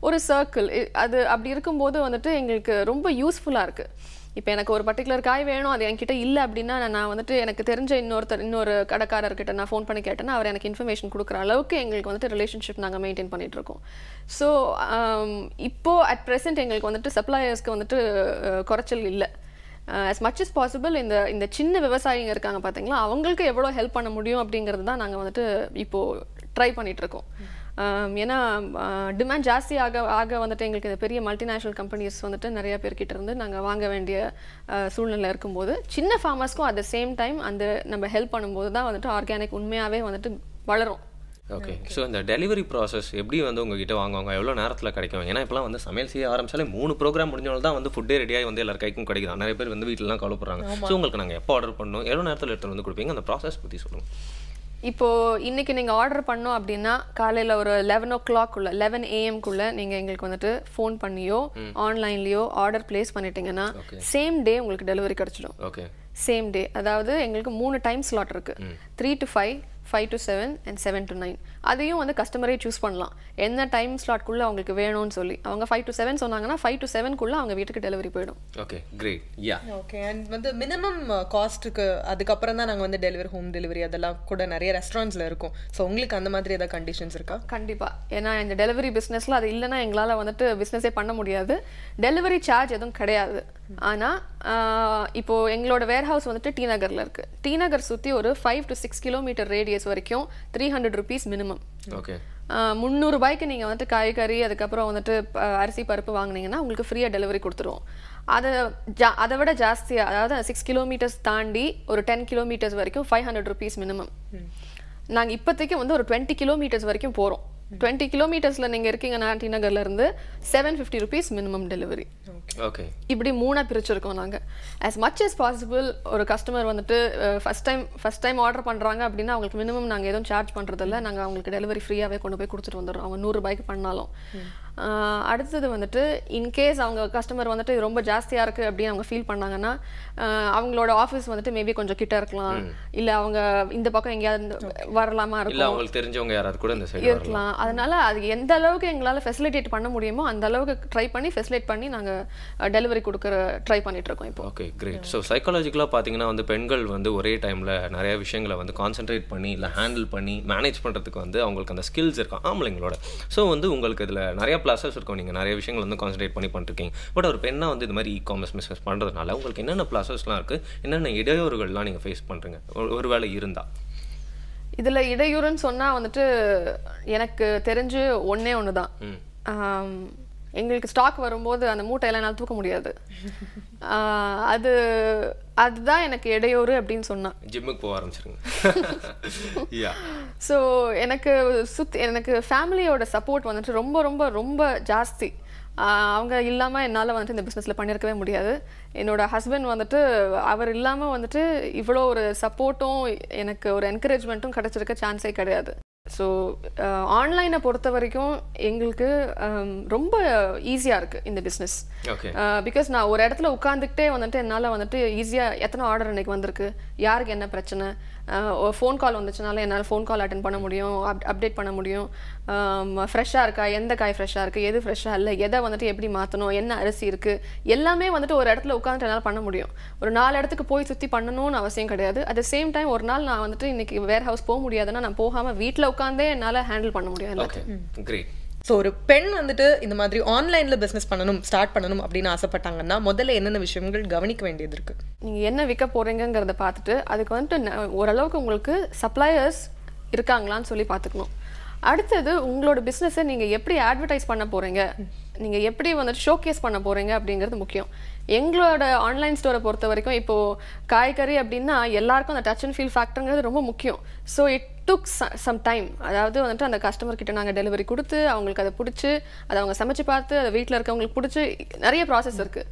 ஒரு சர்க்கிள் அது அப்படி இருக்கும்போது வந்துட்டு எங்களுக்கு ரொம்ப யூஸ்ஃபுல்லாக இருக்குது இப்போ எனக்கு ஒரு பர்டிகுலர் காய் வேணும் அது என்கிட்ட இல்லை அப்படின்னா நான் வந்துட்டு எனக்கு தெரிஞ்ச இன்னொருத்தர் இன்னொரு கடைக்காரர்கிட்ட நான் ஃபோன் பண்ணி கேட்டேன்னா அவர் எனக்கு இன்ஃபர்மேஷன் கொடுக்குற அளவுக்கு எங்களுக்கு வந்துட்டு ரிலேஷன்ஷிப் நாங்கள் மெயின்டைன் பண்ணிகிட்ருக்கோம் ஸோ um, இப்போது அட் ப்ரெசென்ட் எங்களுக்கு வந்துட்டு சப்ளையர்ஸ்க்கு வந்துட்டு குறைச்சல் இல்லை. அஸ் மச் இஸ் பாசிபிள் இந்த இந்த சின்ன விவசாயிங்க இருக்காங்க பார்த்தீங்களா அவங்களுக்கு எவ்வளோ ஹெல்ப் பண்ண முடியும் அப்படிங்கிறது தான் நாங்கள் வந்துட்டு இப்போது ட்ரை பண்ணிகிட்ருக்கோம் இருக்கோம். ஏன்னா டிமாண்ட் ஜாஸ்தி ஆக ஆக வந்துட்டு எங்களுக்கு இந்த பெரிய மல்டிநேஷ்னல் கம்பெனிஸ் வந்துட்டு நிறைய பேர்கிட்ட இருந்து நாங்கள் வாங்க வேண்டிய சூழ்நிலை இருக்கும்போது சின்ன ஃபார்மர்ஸ்க்கும் அட் த சேம் டைம் அந்த நம்ம ஹெல்ப் பண்ணும்போது தான் வந்துட்டு ஆர்கானிக் உண்மையாகவே வந்துட்டு வளரும். ஓகே ஸோ இந்த டெலிவரி ப்ராசஸ் எப்படி வந்து உங்ககிட்ட வாங்குவாங்க? எவ்வளோ நேரத்தில் கிடைக்கும்? ஏன்னா இப்போலாம் வந்து சமையல் செய்ய ஆரம்பிச்சாலே மூணு ப்ரோக்ராம் முடிஞ்சவங்க தான் வந்து ஃபுட்டே ரெடியாகி வந்து எல்லார் கைக்கும் கிடைக்குது. நிறைய பேர் வந்து வீட்டிலலாம் கவலைப்படுறாங்க. ஸோ உங்களுக்கு நாங்கள் எப்போ ஆர்டர் பண்ணணும்? எவ்வளோ நேரத்தில் எடுத்துகிட்டு வந்து கொடுப்பீங்க? அந்த ப்ராசஸ் பற்றி சொல்லுங்கள் இப்போ இன்னைக்கு நீங்க ஆர்டர் பண்ணோம் அப்படின்னா காலையில ஒரு லெவன் ஓ கிளாக்குள்ள லெவன் ஏஎம்குள்ள நீங்க எங்களுக்கு வந்துட்டு ஃபோன் பண்ணியோ ஆன்லைன்லயோ ஆர்டர் பிளேஸ் பண்ணிட்டீங்கன்னா சேம் டே உங்களுக்கு டெலிவரி கிடைச்சிடும். சேம் டே அதாவது எங்களுக்கு மூணு டைம் ஸ்லாட் இருக்கு. Three to five five to seven and seven to nine அதையும் வந்து கஸ்டமரே சூஸ் பண்ணலாம். என்ன டைம் ஸ்லாட்குள்ளே அவங்களுக்கு வேணும்னு சொல்லி. அவங்க ஃபைவ் டு செவன் சொன்னாங்கன்னா ஃபைவ் டு செவன்குள்ளே அவங்க வீட்டுக்கு டெலிவரி போயிடும். Okay great yeah okay and வந்து மினிமம் காஸ்ட்டுக்கு அதுக்கப்புறம் தான் நாங்கள் வந்து டெலிவரி ஹோம் டெலிவரி அதெல்லாம் கூட நிறைய ரெஸ்டாரண்ட்ஸில் இருக்கும். ஸோ உங்களுக்கு அந்த மாதிரி ஏதாவது கண்டிஷன்ஸ் இருக்கா? கண்டிப்பா. ஏன்னா இந்த டெலிவரி பிஸ்னஸ்ல அது இல்லைன்னா எங்களால வந்துட்டு பிஸ்னஸே பண்ண முடியாது. டெலிவரி சார்ஜ் எதுவும் கிடையாது. ஆனா ஆஹ், இப்போ எங்களோட வேர் ஹவுஸ் வந்துட்டு டி நகர்ல இருக்கு. டி நகர் சுத்தி ஒரு five to six kilometre radius வரைக்கும் three hundred rupees minimum okay முந்நூறு ரூபாய்க்கு நீங்கள் வந்துட்டு காய்கறி அதுக்கப்புறம் வந்துட்டு அரிசி பருப்பு வாங்குனீங்கன்னா உங்களுக்கு ஃப்ரீயாக டெலிவரி கொடுத்துருவோம். அதை ஜா அதை விட ஜாஸ்தியாக அதாவது சிக்ஸ் கிலோமீட்டர்ஸ் தாண்டி ஒரு டென் கிலோமீட்டர்ஸ் வரைக்கும் ஃபைவ் ஹண்ட்ரட் ருபீஸ் மினிமம் நாங்கள் இப்போதைக்கு வந்து ஒரு டுவெண்ட்டி கிலோமீட்டர்ஸ் வரைக்கும் போகிறோம் டுவெண்ட்டி கிலோமீட்டர்ஸில் நீங்கள் இருக்கீங்கன்னா டி நகர்ல இருந்து seven fifty rupees minimum delivery okay இப்படி மூணாக பிரிச்சிருக்கோம் நாங்கள் as மச் as பாசிபிள் ஒரு கஸ்டமர் வந்துட்டு first time first time order பண்ணுறாங்க அப்படின்னா அவங்களுக்கு மினிமம் நாங்கள் எதுவும் சார்ஜ் பண்ணுறதில்ல நாங்கள் அவங்களுக்கு டெலிவரி ஃப்ரீயாகவே கொண்டு போய் கொடுத்துட்டு வந்துடுறோம். அவங்க நூறு ரூபாய்க்கு பண்ணாலும். அடுத்தது வந்துட்டு இன்கேஸ் அவங்க கஸ்டமர் வந்துட்டு இது ரொம்ப ஜாஸ்தியாக இருக்குது அப்படின்னு அவங்க ஃபீல் பண்ணாங்கன்னா அவங்களோட ஆஃபீஸ் வந்துட்டு மேபி கொஞ்சம் கிட்ட இருக்கலாம். இல்லை அவங்க இந்த பக்கம் எங்கேயாவது வரலாமா இல்லை இருக்கும். அவங்களுக்கு தெரிஞ்சவங்க யாராவது கூட இந்த சைடு வரலாம். இருக்கலாம் அதனால அது எந்த அளவுக்கு எங்களால ஃபெசிலிட்டேட் பண்ண முடியுமோ அந்த அளவுக்கு ட்ரை பண்ணி ஃபெசிலிட்டேட் பண்ணி நாங்க டெலிவரி கொடுக்குற ட்ரை பண்ணிட்டு இருக்கோம் இப்போ. ஓகே கிரேட் ஸோ சைக்காலஜிக்கலாக பார்த்தீங்கன்னா வந்து பெண்கள் வந்து ஒரே டைமில் நிறைய விஷயங்களை வந்து கான்சென்ட்ரேட் பண்ணி இல்லை ஹேண்டில் பண்ணி மேனேஜ் பண்ணுறதுக்கு வந்து அவங்களுக்கு அந்த ஸ்கில்ஸ் இருக்கும் ஆம்பளைங்களோட. ஸோ வந்து உங்களுக்கு இதில் நிறைய ப்ளஸஸ் இருக்கும். நீங்கள் நிறைய விஷயங்கள் வந்து கான்சென்ட்ரேட் பண்ணி பண்ணிருக்கீங்க. பட் ஒரு பெண்ணா வந்து இது மாதிரி இ காமர்ஸ் பிஸ்னஸ் பண்ணுறதுனால உங்களுக்கு என்னென்ன ப்ளஸஸ்லாம் இருக்குது என்னென்ன இடையூறுகள்லாம் நீங்கள் ஃபேஸ் பண்ணுறீங்க ஒரு வேளை இருந்தால் இதுல இடையூறுன்னு சொன்னா வந்துட்டு எனக்கு தெரிஞ்சு ஒண்ணே ஒண்ணுதான். ஆம், எங்களுக்கு ஸ்டாக் வரும்போது அந்த மூட்டையெல்லாம் என்னால் தூக்க முடியாது. அது அதுதான் எனக்கு இடையூறு அப்படின்னு சொன்னா ஜிம்முக்கு போக ஆரம்பிச்சிருங்க. ஸோ எனக்கு சுத்தி எனக்கு ஃபேமிலியோட சப்போர்ட் வந்துட்டு ரொம்ப ரொம்ப ரொம்ப ஜாஸ்தி. அவங்க இல்லாமல் என்னால் வந்துட்டு இந்த பிஸ்னஸில் பண்ணியிருக்கவே முடியாது. என்னோட ஹஸ்பண்ட் வந்துட்டு அவர் இல்லாமல் வந்துட்டு இவ்வளோ ஒரு சப்போர்ட்டும் எனக்கு ஒரு என்கரேஜ்மெண்ட்டும் கிடைச்சிருக்க சான்ஸே கிடையாது. ஸோ ஆன்லைனை பொறுத்த வரைக்கும் எங்களுக்கு ஆம், ரொம்ப ஈஸியாக இருக்குது இந்த பிஸ்னஸ் பிகாஸ் நான் ஒரு இடத்துல உட்காந்துக்கிட்டே வந்துட்டு என்னால் வந்துட்டு ஈஸியாக எத்தனை ஆர்டர் இன்னைக்கு வந்திருக்கு யாருக்கு என்ன பிரச்சனை ஃபோன் கால் வந்துச்சுனால என்னால் ஃபோன் கால் அட்டன் பண்ண முடியும் அப் அப்டேட் பண்ண முடியும். ஃப்ரெஷ்ஷாக இருக்கா? எந்த காய் ஃப்ரெஷ்ஷாக இருக்குது எது ஃப்ரெஷ்ஷாக இல்லை? எதை வந்துட்டு எப்படி மாற்றணும் என்ன அரிசி இருக்குது எல்லாமே வந்துட்டு ஒரு இடத்துல உட்காந்துட்டு என்னால் பண்ண முடியும். ஒரு நாலு இடத்துக்கு போய் சுற்றி பண்ணணும்னு அவசியம் கிடையாது. அட் த சேம் டைம் ஒரு நாள் நான் வந்துட்டு இன்னைக்கு வேர் ஹவுஸ் போக முடியாதுன்னா நான் போகாமல் வீட்டில் உட்காந்தே என்னால் ஹேண்டில் பண்ண முடியும் எல்லாத்தையும். ஸோ ஒரு பெண் வந்துட்டு இந்த மாதிரி ஆன்லைனில் பிஸ்னஸ் பண்ணணும் ஸ்டார்ட் பண்ணணும் அப்படின்னு ஆசைப்பட்டாங்கன்னா முதல்ல என்னென்ன விஷயங்கள் கவனிக்க வேண்டியது இருக்குது நீங்கள் என்ன விற்க போகிறீங்கிறத பார்த்துட்டு அதுக்கு வந்துட்டு ந- ஓரளவுக்கு உங்களுக்கு சப்ளையர்ஸ் இருக்காங்களான்னு சொல்லி பார்த்துக்கணும். அடுத்தது உங்களோட பிஸ்னஸை நீங்கள் எப்படி அட்வர்டைஸ் பண்ண போகிறீங்க நீங்கள் எப்படி வந்துட்டு ஷோகேஸ் பண்ண போகிறீங்க அப்படிங்கிறது முக்கியம். எங்களோட ஆன்லைன் ஸ்டோரை பொறுத்த வரைக்கும் இப்போது காய்கறி அப்படின்னா எல்லாருக்கும் அந்த டச் அண்ட் ஃபீல் ஃபேக்டருங்கிறது ரொம்ப முக்கியம். So it took some time அதாவது வந்துட்டு அந்த கஸ்டமர் கிட்ட நாங்கள் டெலிவரி கொடுத்து அவங்களுக்கு அதை பிடிச்சி அதை அவங்க சமைச்சு பார்த்து அதை வீட்டில் இருக்கவங்களுக்கு பிடிச்சி நிறைய ப்ராசஸ் இருக்குது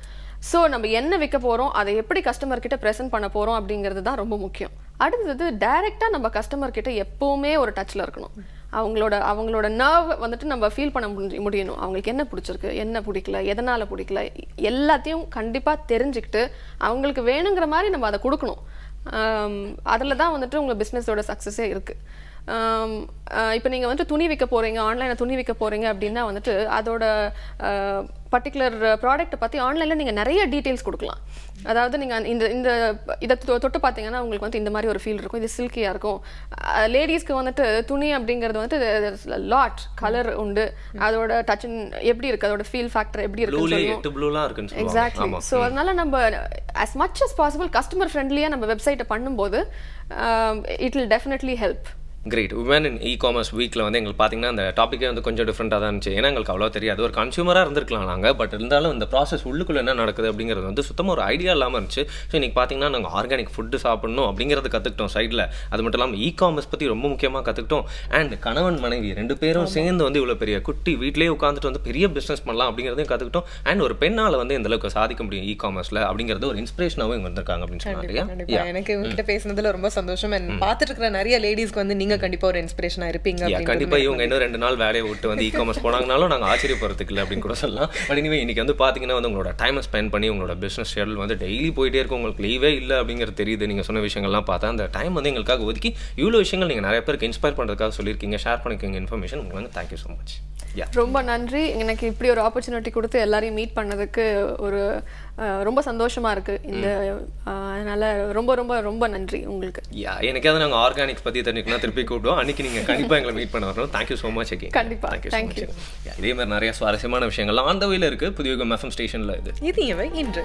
ஸோ நம்ம என்ன விற்க போகிறோம் அதை எப்படி கஸ்டமர் கிட்ட ப்ரெசென்ட் பண்ண போகிறோம் அப்படிங்கிறது தான் ரொம்ப முக்கியம். அடுத்தது டைரெக்டாக நம்ம கஸ்டமர் கிட்ட எப்போவுமே ஒரு டச்சில் இருக்கணும். அவங்களோட அவங்களோட நர்வ் வந்துட்டு நம்ம ஃபீல் பண்ண முடி- முடியணும். அவங்களுக்கு என்ன பிடிச்சிருக்கு என்ன பிடிக்கல எதனால் பிடிக்கல எல்லாத்தையும் கண்டிப்பாக தெரிஞ்சுக்கிட்டு அவங்களுக்கு வேணுங்கிற மாதிரி நம்ம அதை கொடுக்கணும். அதில் தான் வந்துட்டு உங்கள் பிஸ்னஸோட சக்ஸஸே இருக்குது இப்போ நீங்கள் வந்துட்டு துணி விற்க போகிறீங்க ஆன்லைனில் துணி விற்க போகிறீங்க அப்படின்னா வந்துட்டு அதோட பர்டிகுலர் ப்ராடக்ட்டை பற்றி ஆன்லைனில் நீங்கள் நிறைய டீட்டெயில்ஸ் கொடுக்கலாம். அதாவது நீங்கள் இந்த இந்த இதை தொட்டு பார்த்தீங்கன்னா உங்களுக்கு வந்து இந்த மாதிரி ஒரு ஃபீல் இருக்கும். இது சில்கியாக இருக்கும். லேடிஸ்க்கு வந்துட்டு துணி அப்படிங்கிறது வந்துட்டு லாட் கலர் உண்டு. அதோட டச் எப்படி இருக்குது அதோட ஃபீல் ஃபேக்டர் எப்படி சொல்லுவாங்க. எக்ஸாக்ட்லி ஸோ அதனால நம்ம as much as possible customer ஃப்ரெண்ட்லியாக நம்ம வெப்சைட்டை பண்ணும்போது it will definitely help great woman in e commerce வீக்கில் வந்து எங்களுக்கு பார்த்தீங்கன்னா அந்த டாப்பிக்கே வந்து கொஞ்சம் டிஃப்ரெண்ட்டாக தான் இருந்துச்சு. ஏன்னா எங்களுக்கு அவ்வளோ தெரியாது. ஒரு கன்சியூமராக இருந்திருக்கலாம் நாங்கள் பட் இருந்தாலும் இந்த ப்ராசஸ் உள்ளுக்குள்ள என்ன நடக்குது அப்படிங்கிறது வந்து சுத்தமாக ஒரு ஐடியா இல்லாமல் இருந்துச்சு. ஸோ இன்றைக்கி பார்த்தீங்கன்னா நாங்கள் ஆர்கானிக் ஃபுட்டு சாப்பிடணும் அப்படிங்கிறத கற்றுக்கிட்டோம் சைடில் அது மட்டும் இல்லாமல் இ காமர்ஸ் பற்றி ரொம்ப முக்கியமாக கற்றுக்கிட்டோம் அண்ட் கணவன் மனைவி ரெண்டு பேரும் சேர்ந்து வந்து இவ்வளோ பெரிய குட்டி வீட்டிலேயே உட்காந்துட்டு வந்து பெரிய பிஸ்னஸ் பண்ணலாம் அப்படிங்கிறதையும் கற்றுக்கிட்டோம் அண்ட் ஒரு பெண்ணால் வந்து இந்த அளவுக்கு சாதிக்க முடியும் இ காமர்ஸில் அப்படிங்கிறது ஒரு இன்ஸ்பிரேஷனாகவும் இங்கே வந்திருக்காங்க அப்படின்னு சொன்னாங்க எனக்கு உங்ககிட்ட பேசுனதுல ரொம்ப சந்தோஷம். அண்ட் பாத்துட்டு இருக்கிற நிறைய லேடிஸ்க்கு வந்து நீங்க கண்டிப்பா ஒரு இன்ஸ்பிரேஷனா இருப்பீங்க கண்டிப்பா இவங்க இன்னும் ரெண்டு நாள் வேலையை விட்டு வந்து இ காமர்ஸ் போனாங்கனாலும் நாங்க ஆச்சரியப்படுறதுக்கு இல்லை அப்படின்னு கூட சொல்லலாம். பட் இனிமே இன்னைக்கு வந்து பாத்தீங்கன்னா வந்து உங்களோட டைமை ஸ்பெண்ட் பண்ணி உங்களோட பிசினஸ் ஷெடியூல் வந்து டெய்லி போயிட்டே இருக்கும். உங்களுக்கு லீவே இல்லை அப்படிங்கிறது தெரியுது. நீங்க சொன்ன விஷயங்கள்லாம் பார்த்தா அந்த டைம் வந்து எங்களுக்காக ஒதுக்கி இவ்வளோ விஷயங்கள் நீங்க நிறைய பேருக்கு இன்ஸ்பயர் பண்றதுக்காக சொல்லியிருக்கீங்க. ஷேர் பண்ணிக்கோங்க இன்ஃபர்மேஷன் உங்களுக்கு வந்து தேங்க்யூ ஸோ மச் யா ரொம்ப நன்றி. எனக்கு இப்படி ஒரு ஆப்பர்ச்சுனிட்டி கொடுத்து எல்லாரையும் மீட் பண்ணதுக்கு ஒரு ரொம்ப சந்தோஷமா இருக்கு இந்த அதனால ரொம்ப ரொம்ப ரொம்ப நன்றி உங்களுக்கு யா எனக்காவது நாங்கள் ஆர்கானிக்ஸ் பற்றி தெரிஞ்சுக்கணும் திருப்பி கூப்பிடுவோம் அன்னைக்கு நீங்கள் கண்டிப்பாக எங்களை மீட் பண்ண வரணும் thank you so much again கண்டிப்பா. Thank you. இதே மாதிரி நிறைய சுவாரஸ்யமான விஷயங்கள்லாம் ஆன் த வேல இருக்குது புதிய எஃப்எம் ஸ்டேஷனில் இது இது இன்று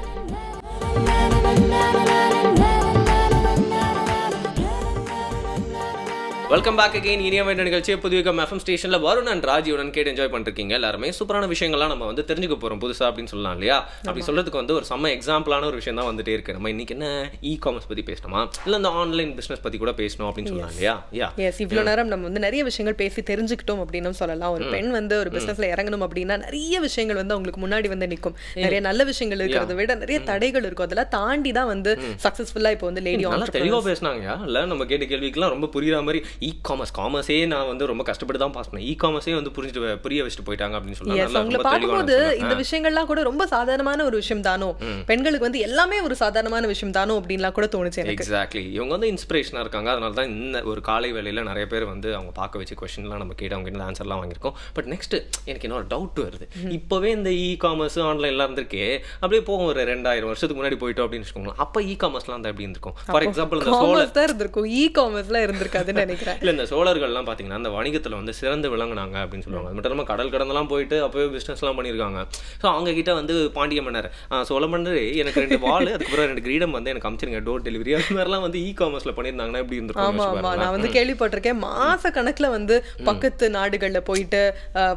வெல்கம் பேக் அகைன் இனிய வேண்ட நிகழ்ச்சி புதுவிகம் எஃப்எம் ஸ்டேஷனில் வருண் அண்ட் ராஜியுடன் கேட்டு என்ஜாய் பண்ணிருக்கீங்க. எல்லாருமே சூப்பரான விஷயங்கள்லாம் நம்ம வந்து தெரிஞ்சுக்க போகிறோம் புதுசாக அப்படின்னு சொல்லலாம் இல்லையா? அப்படி சொல்றதுக்கு வந்து ஒரு செம்ம எக்ஸாம்பிளான ஒரு விஷயம் தான் வந்துட்டே இருக்கு. நம்ம இன்னைக்கு என்ன இ காமர்ஸ் பற்றி பேசணுமா? இல்லை இந்த ஆன்லைன் பிஸ்னஸ் பற்றி கூட பேசணும் அப்படின்னு சொல்லலாம் இல்லையா? யா எஸ் இவ்வளவு நேரம் நம்ம வந்து நிறைய விஷயங்கள் பேசி தெரிஞ்சுக்கிட்டோம் அப்படின்னு சொல்லலாம். ஒரு பெண் வந்து ஒரு பிசினஸ்ல இறங்கணும் அப்படின்னா நிறைய விஷயங்கள் வந்து அவங்களுக்கு முன்னாடி வந்து நிக்கும் நிறைய நல்ல விஷயங்கள் இருக்கிறத விட நிறைய தடைகள் இருக்கும். அதெல்லாம் தாண்டி தான் வந்து சக்சஸ்ஃபுல்லா இப்போ வந்து லேடி தெளிவாக பேசினாங்க இல்லை நம்ம கேட்ட கேள்விக்கெல்லாம் ரொம்ப புரியுற மாதிரி இ காமர்ஸ் காமர்ஸே நான் வந்து ரொம்ப கஷ்டப்பட்டு தான் பாஸ் பண்ணேன். இ காமர்ஸே வந்து புரிஞ்சுட்டு புரிய வச்சுட்டு போயிட்டாங்க அப்படின்னு தெளிவான பார்க்கும்போது. இந்த விஷயங்கள்லாம் கூட ரொம்ப சாதாரணமான ஒரு விஷயம் தானோ? பெண்களுக்கு வந்து எல்லாமே ஒரு சாதாரணமான விஷயம் தானோ அப்படின்லாம் கூட தோணுச்சு எனக்கு. எக்ஸாக்ட்லி இவங்க வந்து இன்ஸ்பிரேஷனாக இருக்காங்க. அதனால தான் இந்த ஒரு காலை வேளையில் நிறைய பேர் வந்து அவங்க பார்க்க வச்சு கொஸ்டின்லாம் நம்ம கேட்டு அவங்க கிட்ட ஆன்சர்லாம் வாங்கியிருக்கோம். பட் நெக்ஸ்ட் எனக்கு இன்னொரு டவுட் வருது. இப்போவே இந்த இ காமர்ஸ் ஆன்லைன்லாம் இருந்திருக்கே அப்படியே போகும் ஒரு ரெண்டாயிரம் வருஷத்துக்கு முன்னாடி போயிட்டோம் அப்படின்னு வச்சுக்கோங்களேன். அப்போ இ காமர்ஸ்லாம் தான் எப்படி இருந்திருக்கும்? ஃபார் எக்ஸாம்பிள் இந்த இருந்திருக்கும். இ காமர்ஸ்லாம் இருந்திருக்காதுன்னு நினைக்கிறேன். இல்ல இந்த சோழர்கள்லாம் பாத்தீங்கன்னா அந்த வணிகத்துல வந்து சிறந்து விளங்குனாங்க அப்படின்னு சொல்லுவாங்க. அது மட்டும் இல்லாம கடல் கடந்தெல்லாம் போயிட்டு அப்பவே பிசினஸ்லாம் பண்ணியிருக்காங்க. ஸோ அவங்க கிட்ட வந்து பாண்டிய மன்னர் சோழ மன்னர் எனக்கு ரெண்டு வாள் அதுக்கப்புறம் ரெண்டு கிரீடம் வந்து எனக்கு அமிச்சிருங்க டோர் டெலிவரி அது மாதிரிலாம் வந்து இ காமர்ஸ்ல பண்ணியிருந்தாங்கன்னா எப்படி இருந்திருக்கும். நான் வந்து கேள்விப்பட்டிருக்கேன். மாச கணக்குல வந்து பக்கத்து நாடுகள்ல போயிட்டு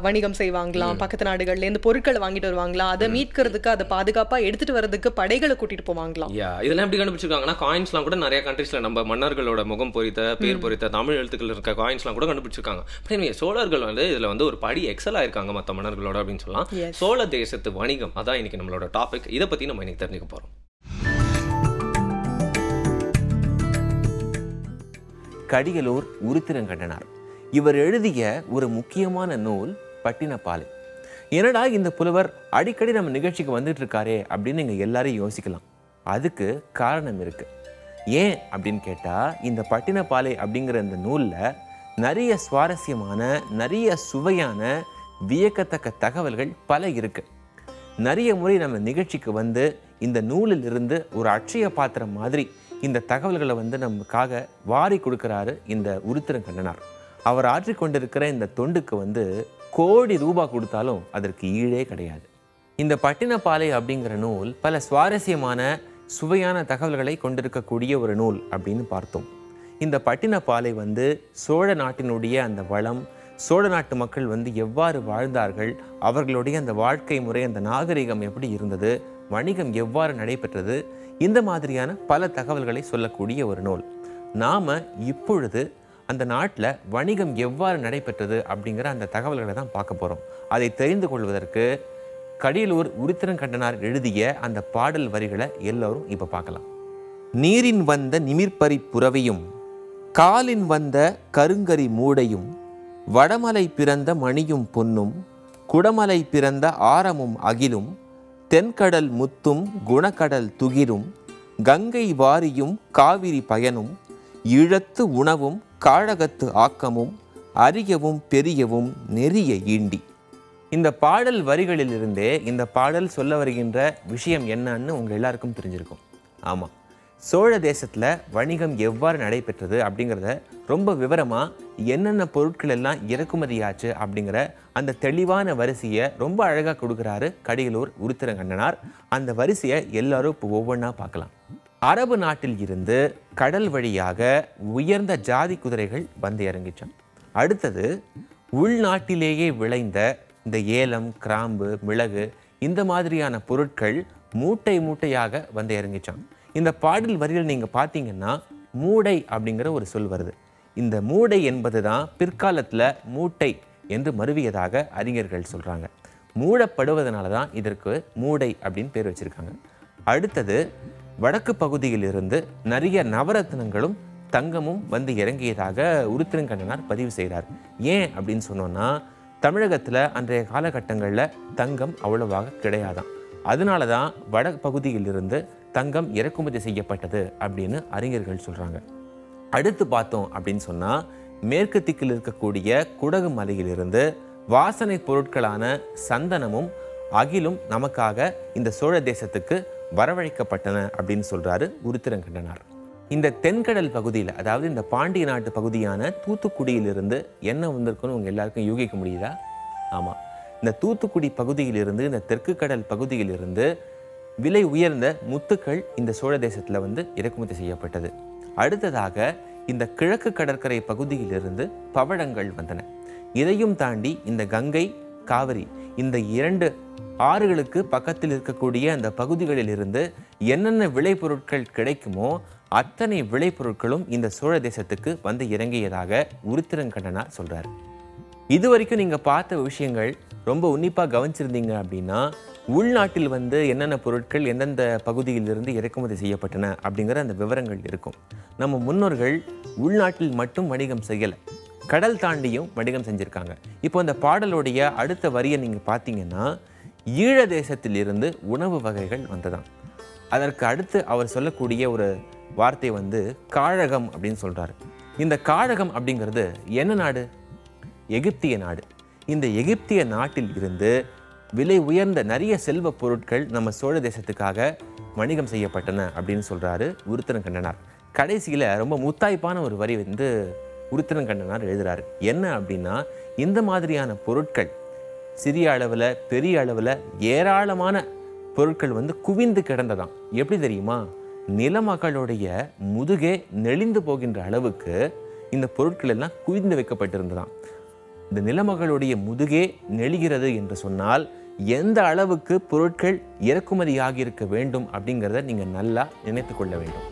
வணிகம் செய்வாங்களாம். பக்கத்து நாடுகள்ல இருந்து பொருட்களை வாங்கிட்டு வருவாங்களாம் அதை மீட்கிறதுக்கு அதை பாதுகாப்பா எடுத்துட்டு வர்றதுக்கு படைகளை கூட்டிட்டு போவாங்களாம். இதெல்லாம் எப்படி கண்டுபிடிச்சிருக்காங்கன்னா காயின்ஸ்லாம் கூட நிறைய கண்ட்ரீஸ்ல நம்ம மன்னர்களோட முகம் பொறித்த பேர் பொறித்த தமிழ் எழுத்துக்கள் இருக்க காயின்ஸ்லாம் கூட கண்டுபிடிச்சிருக்காங்க. அப்படி anyway, சோழர்கள் வந்து இதுல வந்து ஒரு படி எக்ஸல் ஆயிருக்காங்க மத்த மன்னர்களோட அப்படின்னு சொல்லலாம். சோழ தேசத்து வணிகம் அதான் இன்னைக்கு நம்மளோட டாபிக் இதை பத்தி நம்ம இன்னைக்கு தெரிஞ்சுக்க போறோம். கடியலூர் உருத்திரங்கண்டனார். இவர் எழுதிய ஒரு முக்கியமான நூல் பட்டினப்பாலை. என்னடா இந்த புலவர் அடிக்கடி நம்ம நிகழ்ச்சிக்கு வந்துட்டு இருக்காரே அப்படின்னு நீங்க எல்லாரும் யோசிக்கலாம். அதுக்கு காரணம் இருக்கு. ஏன் அப்படின்னு கேட்டால் இந்த பட்டினப்பாலை அப்படிங்கிற இந்த நூல்ல நிறைய சுவாரஸ்யமான நிறைய சுவையான வியக்கத்தக்க தகவல்கள் பல இருக்கு. நிறைய முறை நம்ம நிகழ்ச்சிக்கு வந்து இந்த நூலில் இருந்து ஒரு அட்சய பாத்திரம் மாதிரி இந்த தகவல்களை வந்து நமக்காக வாரி கொடுக்குறாரு இந்த உருத்திரங்கண்ணனார் அவர் ஆற்றிக்கொண்டிருக்கிற இந்த தொண்டுக்கு வந்து கோடி ரூபாய் கொடுத்தாலும் அதற்கு ஈடே கிடையாது. இந்த பட்டினப்பாலை அப்படிங்கிற நூல் பல சுவாரஸ்யமான சுவையான தகவல்களை கொண்டிருக்கக்கூடிய ஒரு நூல் அப்படின்னு பார்த்தோம். இந்த பட்டினப்பாலை வந்து சோழ நாட்டினுடைய அந்த வளம் சோழ நாட்டு மக்கள் வந்து எவ்வாறு வாழ்ந்தார்கள் அவர்களுடைய அந்த வாழ்க்கை முறை அந்த நாகரிகம் எப்படி இருந்தது வணிகம் எவ்வாறு நடைபெற்றது இந்த மாதிரியான பல தகவல்களை சொல்லக்கூடிய ஒரு நூல். நாம் இப்பொழுது அந்த நாட்டில் வணிகம் எவ்வாறு நடைபெற்றது அப்படிங்கிற அந்த தகவல்களை தான் பார்க்க போகிறோம் அதை தெரிந்து கொள்வதற்கு கடியலூர் உருத்திரங்கண்டனார் எழுதிய அந்த பாடல் வரிகளை எல்லோரும் இப்போ பார்க்கலாம். நீரின் வந்த நிமிர்பரி புறவையும் காலின் வந்த கருங்கரி மூடையும் வடமலை பிறந்த மணியும் பொன்னும் குடமலை பிறந்த ஆரமும் அகிலும் தென்கடல் முத்தும் குணக்கடல் துகிரும் கங்கை வாரியும் காவிரி பயனும் ஈழத்து உணவும் காழகத்து ஆக்கமும் அரியவும் பெரியவும் நெறிய ஈண்டி. இந்த பாடல் வரிகளிலிருந்தே இந்த பாடல் சொல்ல வருகின்ற விஷயம் என்னன்னு உங்கள் எல்லாருக்கும் தெரிஞ்சிருக்கும். ஆமாம் சோழ தேசத்தில் வணிகம் எவ்வாறு நடைபெற்றது அப்படிங்கிறத ரொம்ப விவரமாக என்னென்ன பொருட்கள் எல்லாம் இறக்குமதியாச்சு அப்படிங்கிற அந்த தெளிவான வரிசையை ரொம்ப அழகாக கொடுக்குறாரு கடியலூர் உருத்திரங்கண்ணனார். அந்த வரிசையை எல்லாரும் இப்போ ஒவ்வொன்றா பார்க்கலாம். அரபு நாட்டில் இருந்து கடல் வழியாக உயர்ந்த ஜாதி குதிரைகள் வந்து இறங்கிச்சான் அடுத்தது உள்நாட்டிலேயே விளைந்த இந்த ஏலம் கிராம்பு மிளகு இந்த மாதிரியான பொருட்கள் மூட்டை மூட்டையாக வந்து இறங்கிச்சான் இந்த பாடல் வரியில் நீங்கள் பார்த்தீங்கன்னா மூடை அப்படிங்கிற ஒரு சொல் வருது. இந்த மூடை என்பது தான் பிற்காலத்தில் மூட்டை என்று மருவியதாக அறிஞர்கள் சொல்கிறாங்க மூடப்படுவதனால தான் இதற்கு மூடை அப்படின்னு பேர் வச்சிருக்காங்க. அடுத்தது வடக்கு பகுதியிலிருந்து நிறைய நவரத்னங்களும் தங்கமும் வந்து இறங்கியதாக உருத்திரங்கண்ணனார் பதிவு செய்கிறார் ஏன் அப்படின்னு சொன்னோன்னா தமிழகத்தில் அன்றைய காலகட்டங்களில் தங்கம் அவ்வளவாக கிடையாதாம். அதனால தான் வட பகுதியிலிருந்து தங்கம் இறக்குமதி செய்யப்பட்டது அப்படின்னு அறிஞர்கள் சொல்கிறாங்க அடுத்து பார்த்தோம் அப்படின்னு சொன்னால் மேற்கு திக்கில் இருக்கக்கூடிய குடகு மலையிலிருந்து வாசனை பொருட்களான சந்தனமும் அகிலும் நமக்காக இந்த சோழ தேசத்துக்கு வரவழைக்கப்பட்டன அப்படின்னு சொல்கிறாரு உருத்திரங்கண்டனார். இந்த தென்கடல் பகுதியில் அதாவது இந்த பாண்டிய நாட்டு பகுதியான தூத்துக்குடியிலிருந்து என்ன வந்திருக்குன்னு உங்கள் எல்லாருக்கும் யூகிக்க முடியுதா? ஆமாம் இந்த தூத்துக்குடி பகுதியிலிருந்து இந்த தெற்கு கடல் பகுதியிலிருந்து விலை உயர்ந்த முத்துக்கள் இந்த சோழ தேசத்தில் வந்து இறக்குமதி செய்யப்பட்டது. அடுத்ததாக இந்த கிழக்கு கடற்கரை பகுதியிலிருந்து பவழங்கள் வந்தன. இதையும் தாண்டி இந்த கங்கை காவிரி இந்த இரண்டு ஆறுகளுக்கு பக்கத்தில் இருக்கக்கூடிய அந்த பகுதிகளிலிருந்து என்னென்ன விளைபொருட்கள் கிடைக்குமோ அத்தனை விளைபொருட்களும் இந்த சோழ தேசத்துக்கு வந்து இறங்கியதாக உருத்திரங்கண்டனா சொல்கிறார் இது வரைக்கும் நீங்கள் பார்த்த விஷயங்கள் ரொம்ப உன்னிப்பாக கவனிச்சிருந்தீங்க அப்படின்னா உள்நாட்டில் வந்து என்னென்ன பொருட்கள் எந்தெந்த பகுதியிலிருந்து இறக்குமதி செய்யப்பட்டன அப்படிங்கிற அந்த விவரங்கள் இருக்கும். நம்ம முன்னோர்கள் உள்நாட்டில் மட்டும் வணிகம் செய்யலை. கடல் தாண்டியும் வணிகம் செஞ்சுருக்காங்க. இப்போ அந்த பாடலுடைய அடுத்த வரியை நீங்கள் பார்த்தீங்கன்னா ஈழ தேசத்திலிருந்து உணவு வகைகள் வந்ததாம். அதற்கு அடுத்து அவர் சொல்லக்கூடிய ஒரு வார்த்தை வந்து காழகம் அப்படின்னு சொல்கிறாரு இந்த காழகம் அப்படிங்கிறது என்ன நாடு? எகிப்திய நாடு. இந்த எகிப்திய நாட்டில் இருந்து விலை உயர்ந்த நிறைய செல்வ பொருட்கள் நம்ம சோழ தேசத்துக்காக வணிகம் செய்யப்பட்டன அப்படின்னு சொல்கிறாரு உருத்திரங்கண்ணனார் கடைசியில் ரொம்ப முத்தாய்ப்பான ஒரு வரி வந்து உருத்திரங்கண்ணனார் எழுதுகிறாரு என்ன அப்படின்னா இந்த மாதிரியான பொருட்கள் சிறிய அளவில் பெரிய அளவில் ஏராளமான பொருட்கள் வந்து குவிந்து கிடந்ததாம். எப்படி தெரியுமா? நிலமகளுடைய முதுகே நெளிந்து போகின்ற அளவுக்கு இந்த பொருட்கள் எல்லாம் குவிந்து வைக்கப்பட்டிருந்ததாம். இந்த நிலமகளுடைய முதுகே நெளிகிறது என்று சொன்னால் எந்த அளவுக்கு பொருட்கள் இறக்குமதியாகியிருக்க வேண்டும் அப்படிங்கிறத நீங்கள் நல்லா நினைத்து கொள்ள வேண்டும்.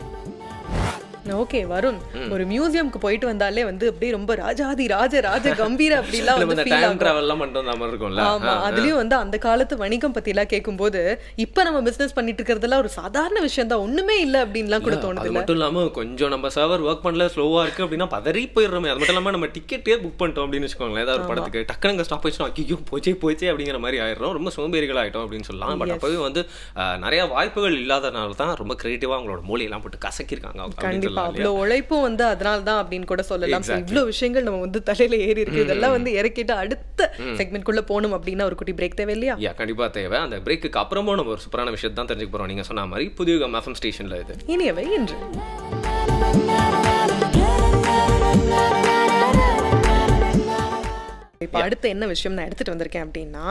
ஓகே வருண். ஒரு மியூசியம்க்கு போயிட்டு வந்தாலே வந்து அப்படியே ரொம்ப ராஜாதி ராஜ ராஜ கம்பீர அப்படிலாம் வந்து டைம் டிராவல்லாம் வந்த மாதிரி இருக்கும்ல. ஆமா. அதுலயும் வந்து அந்த காலத்து வணிகம் பத்தி எல்லாம் கேட்கும்போது இப்ப நம்ம பிசினஸ் பண்ணிட்டு இருக்கிறதெல்லாம் ஒரு சாதாரண விஷயம் தான். ஒண்ணுமே இல்ல அப்படின்லாம் கூட தோணுது மட்டும் இல்லாம கொஞ்சம் நம்ம சர்வர் ஒர்க் பண்ணல ஸ்லோவா இருக்கு அப்படின்னா பதறி போயிடுறோமே. அது மட்டும் இல்லாம நம்ம டிக்கெட்டே புக் பண்ணிட்டோம் அப்படின்னு வச்சுக்கோங்களேன். ஏதாவது ஒரு படத்துக்கு டக்குனு ஸ்டாப் ஆயிடுச்சோம் ஐயோ போச்சே போச்சே அப்படிங்கிற மாதிரி ஆயிடுறோம். ரொம்ப சோம்பேறிகள் ஆயிட்டோம் அப்படின்னு சொல்லலாம். பட் அப்பவே வந்து நிறைய வாய்ப்புகள் இல்லாதனால தான் ரொம்ப கிரியேட்டிவா அவங்களோட மூலையெல்லாம் போட்டு கசக்கிருக்காங்க சொல்லலாம்? அவ்வளவு உழைப்பும் வந்து அதனால தான் அப்படின்னு கூட சொல்லலாம். இவ்வளவு விஷயங்கள் நம்ம வந்து தலையில ஏறி இருக்கு. இதெல்லாம் வந்து இறக்கிட்டு அடுத்த செக்மெண்ட் குள்ள போகணும் அப்படின்னா ஒரு குட்டி பிரேக் தேவை இல்லையா யா கண்டிப்பா தேவை. அந்த பிரேக்குக்கு அப்புறமும் நம்ம ஒரு சூப்பரான விஷயத்தை தான் தெரிஞ்சுக்க போறோம். நீங்க சொன்ன மாதிரி புதிய எஃப்எம் ஸ்டேஷன்ல இது. இனியவை இன்று. இப்ப அடுத்து என்ன விஷயம் நான் எடுத்துட்டு வந்திருக்கேன் அப்படின்னா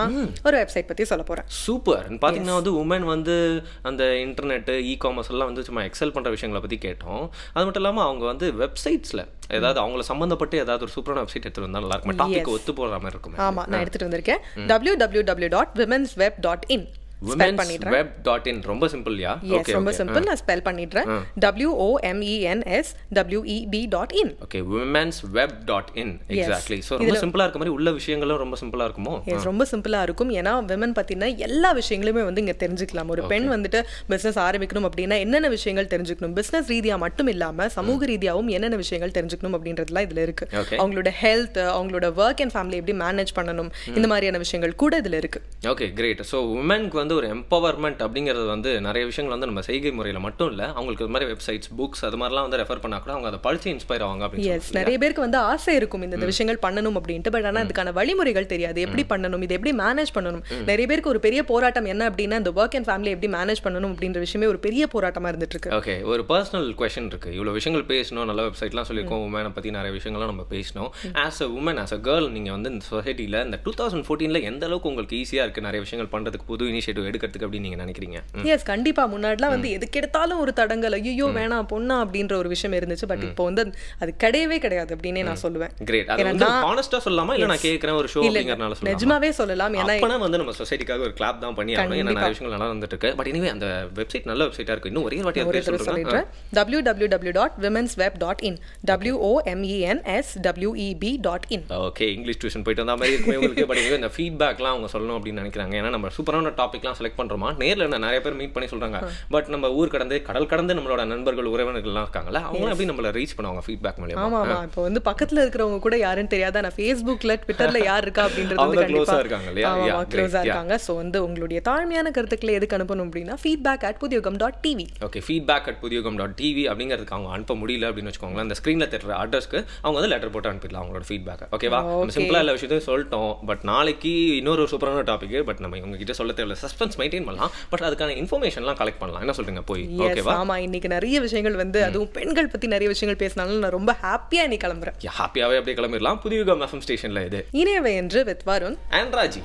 ஒரு வெப்சைட் பத்தி சொல்ல போறேன். சூப்பர் பார்த்தீங்கன்னா வந்து உமன் வந்து அந்த இன்டர்நெட்டு இ காமர்ஸ் எல்லாம் வந்து சும்மா எக்ஸல் பண்ற விஷயங்களை பத்தி கேட்டோம். அது மட்டும் இல்லாம அவங்க வந்து வெப்சைட்ஸ்ல ஏதாவது அவங்கள சம்பந்தப்பட்டு ஏதாவது ஒரு சூப்பரான வெப்சைட் எடுத்து வந்தா நல்லா இருக்கும். டாபிக் ஒத்து போற மாதிரி இருக்கும். ஆமா நான் எடுத்துட்டு வந்திருக்கேன். W W W dot women's web dot in spell women's பண்ணிடுறேன். வெப் டாட் இன் ரொம்ப சிம்பிள்யா எஸ் ரொம்ப சிம்பிள் நான் ஸ்பெல் பண்ணிடுறேன். W O M E N S W E B dot in okay women's web dot in exactly so ரொம்ப சிம்பிளா இருக்க மாதிரி உள்ள விஷயங்களும் ரொம்ப சிம்பிளா இருக்குமோ? எஸ் ரொம்ப சிம்பிளா இருக்கும். ஏன்னா விமன் பத்தின எல்லா விஷயங்களுமே வந்து இங்க தெரிஞ்சுக்கலாம். ஒரு பெண் வந்துட்டு பிசினஸ் ஆரம்பிக்கணும் அப்படின்னா என்னென்ன விஷயங்கள் தெரிஞ்சுக்கணும்? பிசினஸ் ரீதியா மட்டும் இல்லாம சமூக ரீதியாவும் என்னென்ன விஷயங்கள் தெரிஞ்சுக்கணும் அப்படின்றதுலாம் இதுல இருக்கு. அவங்களோட ஹெல்த் அவங்களோட ஒர்க் அண்ட் ஃபேமிலி எப்படி மேனேஜ் பண்ணணும்? இந்த மாதிரியான விஷயங்கள் கூட இதுல இருக்கு. ஓகே கிரேட் ஸோ உமனுக்கு வந்து ஒரு எம்பவர்மெண்ட் அப்படிங்கிறது வந்து நிறைய விஷயங்கள் வந்து நம்ம செய்கை முறையில் மட்டும் இல்லை அவங்களுக்கு இது மாதிரி வெப்சைட்ஸ் புக்ஸ் அது மாதிரிலாம் வந்து ரெஃபர் பண்ணா கூட அவங்க அதை படிச்சு இன்ஸ்பயர் ஆவாங்க அப்படின்னு நிறைய பேருக்கு வந்து ஆசை இருக்கும் இந்த விஷயங்கள் பண்ணணும் அப்படின்ட்டு. பட் ஆனா அதுக்கான வழிமுறைகள் தெரியாது. எப்படி பண்ணணும்? இது எப்படி மேனேஜ் பண்ணணும்? நிறைய பேருக்கு ஒரு பெரிய போராட்டம் என்ன அப்படின்னா இந்த ஒர்க் அண்ட் ஃபேமிலி எப்படி மேனேஜ் பண்ணணும் அப்படின்ற விஷயமே ஒரு பெரிய போராட்டமா இருந்துட்டு இருக்கு ஓகே ஒரு பர்சனல் கொஷின் இருக்கு. இவ்வளோ விஷயங்கள் பேசணும் நல்ல வெப்சைட்லாம் சொல்லியிருக்கோம். உமனை பற்றி நிறைய விஷயங்கள்லாம் நம்ம பேசணும் as a woman as a girl நீங்கள் வந்து இந்த சொசைட்டியில் இந்த டூ தௌசண்ட் ஃபோர்டீனில் எந்த அளவுக்கு உங்களுக்கு ஈஸியாக இருக்குது நிறைய விஷயங்கள் பண்ணுறதுக்கு புது இனிஷியேட்டிவ் எடுக்கிறதுக்கு அப்படின்னு நீங்கள் நினைக்கிறீங்க? எஸ் கண்டிப்பா. முன்னாடிலாம் வந்து எதுக்கு எடுத்தாலும் ஒரு தடங்கல் ஐயோ வேணாம் பொண்ணா அப்படின்ற ஒரு விஷயம் இருந்துச்சு. பட் இப்போ வந்து அது கிடையவே கிடையாது அப்படின்னே நான் சொல்லுவேன். கிரேட் ஹானஸ்ட்டாக சொல்லலாமா இல்லை நான் கேட்குறேன் ஒரு ஷோ அப்படிங்கிறனால சொல்லலாம் நிஜமாவே சொல்லலாம். ஏன்னா அப்பனா வந்து நம்ம சொசைட்டிக்காக ஒரு கிளாப் தான் பண்ணி ஆகணும். ஏன்னா நிறைய விஷயங்கள் நல்லா வந்துட்டு இருக்கு பட் இனிவே அந்த வெப்சைட் நல்ல வெப்சைட்டாக இருக்கு. இன்னும் ஒரே வாட்டி ஒரு தடவை சொல்லுங்க சொல்லிடுறேன். W W W dot women's web dot in W O M E N S W E B dot in okay English tuition போயிட்டு வந்த மாதிரி இருக்குமே. உங்களுக்கு பட் இந்த ஃபீட்பேக்லாம் அவங்க சொல்லணும் அப்படின்னு நினைக்கிறாங்க. ஏன்னா நம்ம சூப்பரான டாபிக்லாம் செலக்ட் பண்ணுறோமா நேரில் என்ன நிறைய பேர் மீட் பண்ணி சொல்கிறாங்க பட் நம்ம ஊர் கடந்து கடல் கடந்து நம்மளோட நண்பர்கள் உறவினர்கள்லாம் இருக்காங்கல்ல அவங்க எப்படி நம்மள ரீச் பண்ணுவாங்க ஃபீட்பேக் மூலியமா? ஆமா ஆமா. இப்போ வந்து பக்கத்துல இருக்கிறவங்க கூட யாருன்னு தெரியாதா? நான் ஃபேஸ்புக்ல ட்விட்டர்ல யார் இருக்கா அப்படின்றது வந்து கண்டிப்பா இருக்காங்க இல்லையா? ஆமா Yeah, க்ளோஸா great, yeah. இருக்காங்க. சோ வந்து உங்களுடைய தாழ்மையான கருத்துக்களை எதுக்கு அனுப்பணும் அப்படின்னா feedback at Puthuyugam dot TV okay feedback at Puthuyugam dot TV அப்படிங்கிறதுக்கு அவங்க அனுப்ப முடியல அப்படின்னு வச்சுக்கோங்களேன். அந்த ஸ்க்ரீனில் தெரியற அட்ரஸ்க்கு அவங்க வந்து லெட்டர் போட்டு அனுப்பிடலாம் அவங்களோட ஃபீட்பேக் ஓகேவா நம்ம சிம்பிளாக எல்லா விஷயத்தையும் சொல்லிட்டோம். பட் நாளைக்கு இன்னொரு சூப்பரான டாபிக் பட் நம்ம இவங்க கிட்ட சொல்ல தேவையில்ல. சஸ்பென்ஸ் மெயின்டைன் பண்ணலாம். பட் அதுக்கான இன்ஃபர்மேஷன்லாம் கலெக்ட் பண்ணலாம். என்ன சொல்றீங்க? போய். ஓகேவா ஆமா. இன்னைக்கு நிறைய விஷயங்கள் வந்து அதுவும் பெண்கள் பத்தி நிறைய விஷயங்கள் பேசினாலும் நான் ரொம்ப ஹாப்பியா இன்னைக்கு கிளம்புறேன். ஹாப்பியாகவே அப்படியே கிளம்பிடலாம். புதியுகம் எஃப்எம் ஸ்டேஷனில் இது. இணையவை என்று வித் வருண். அண்ட் ராஜி.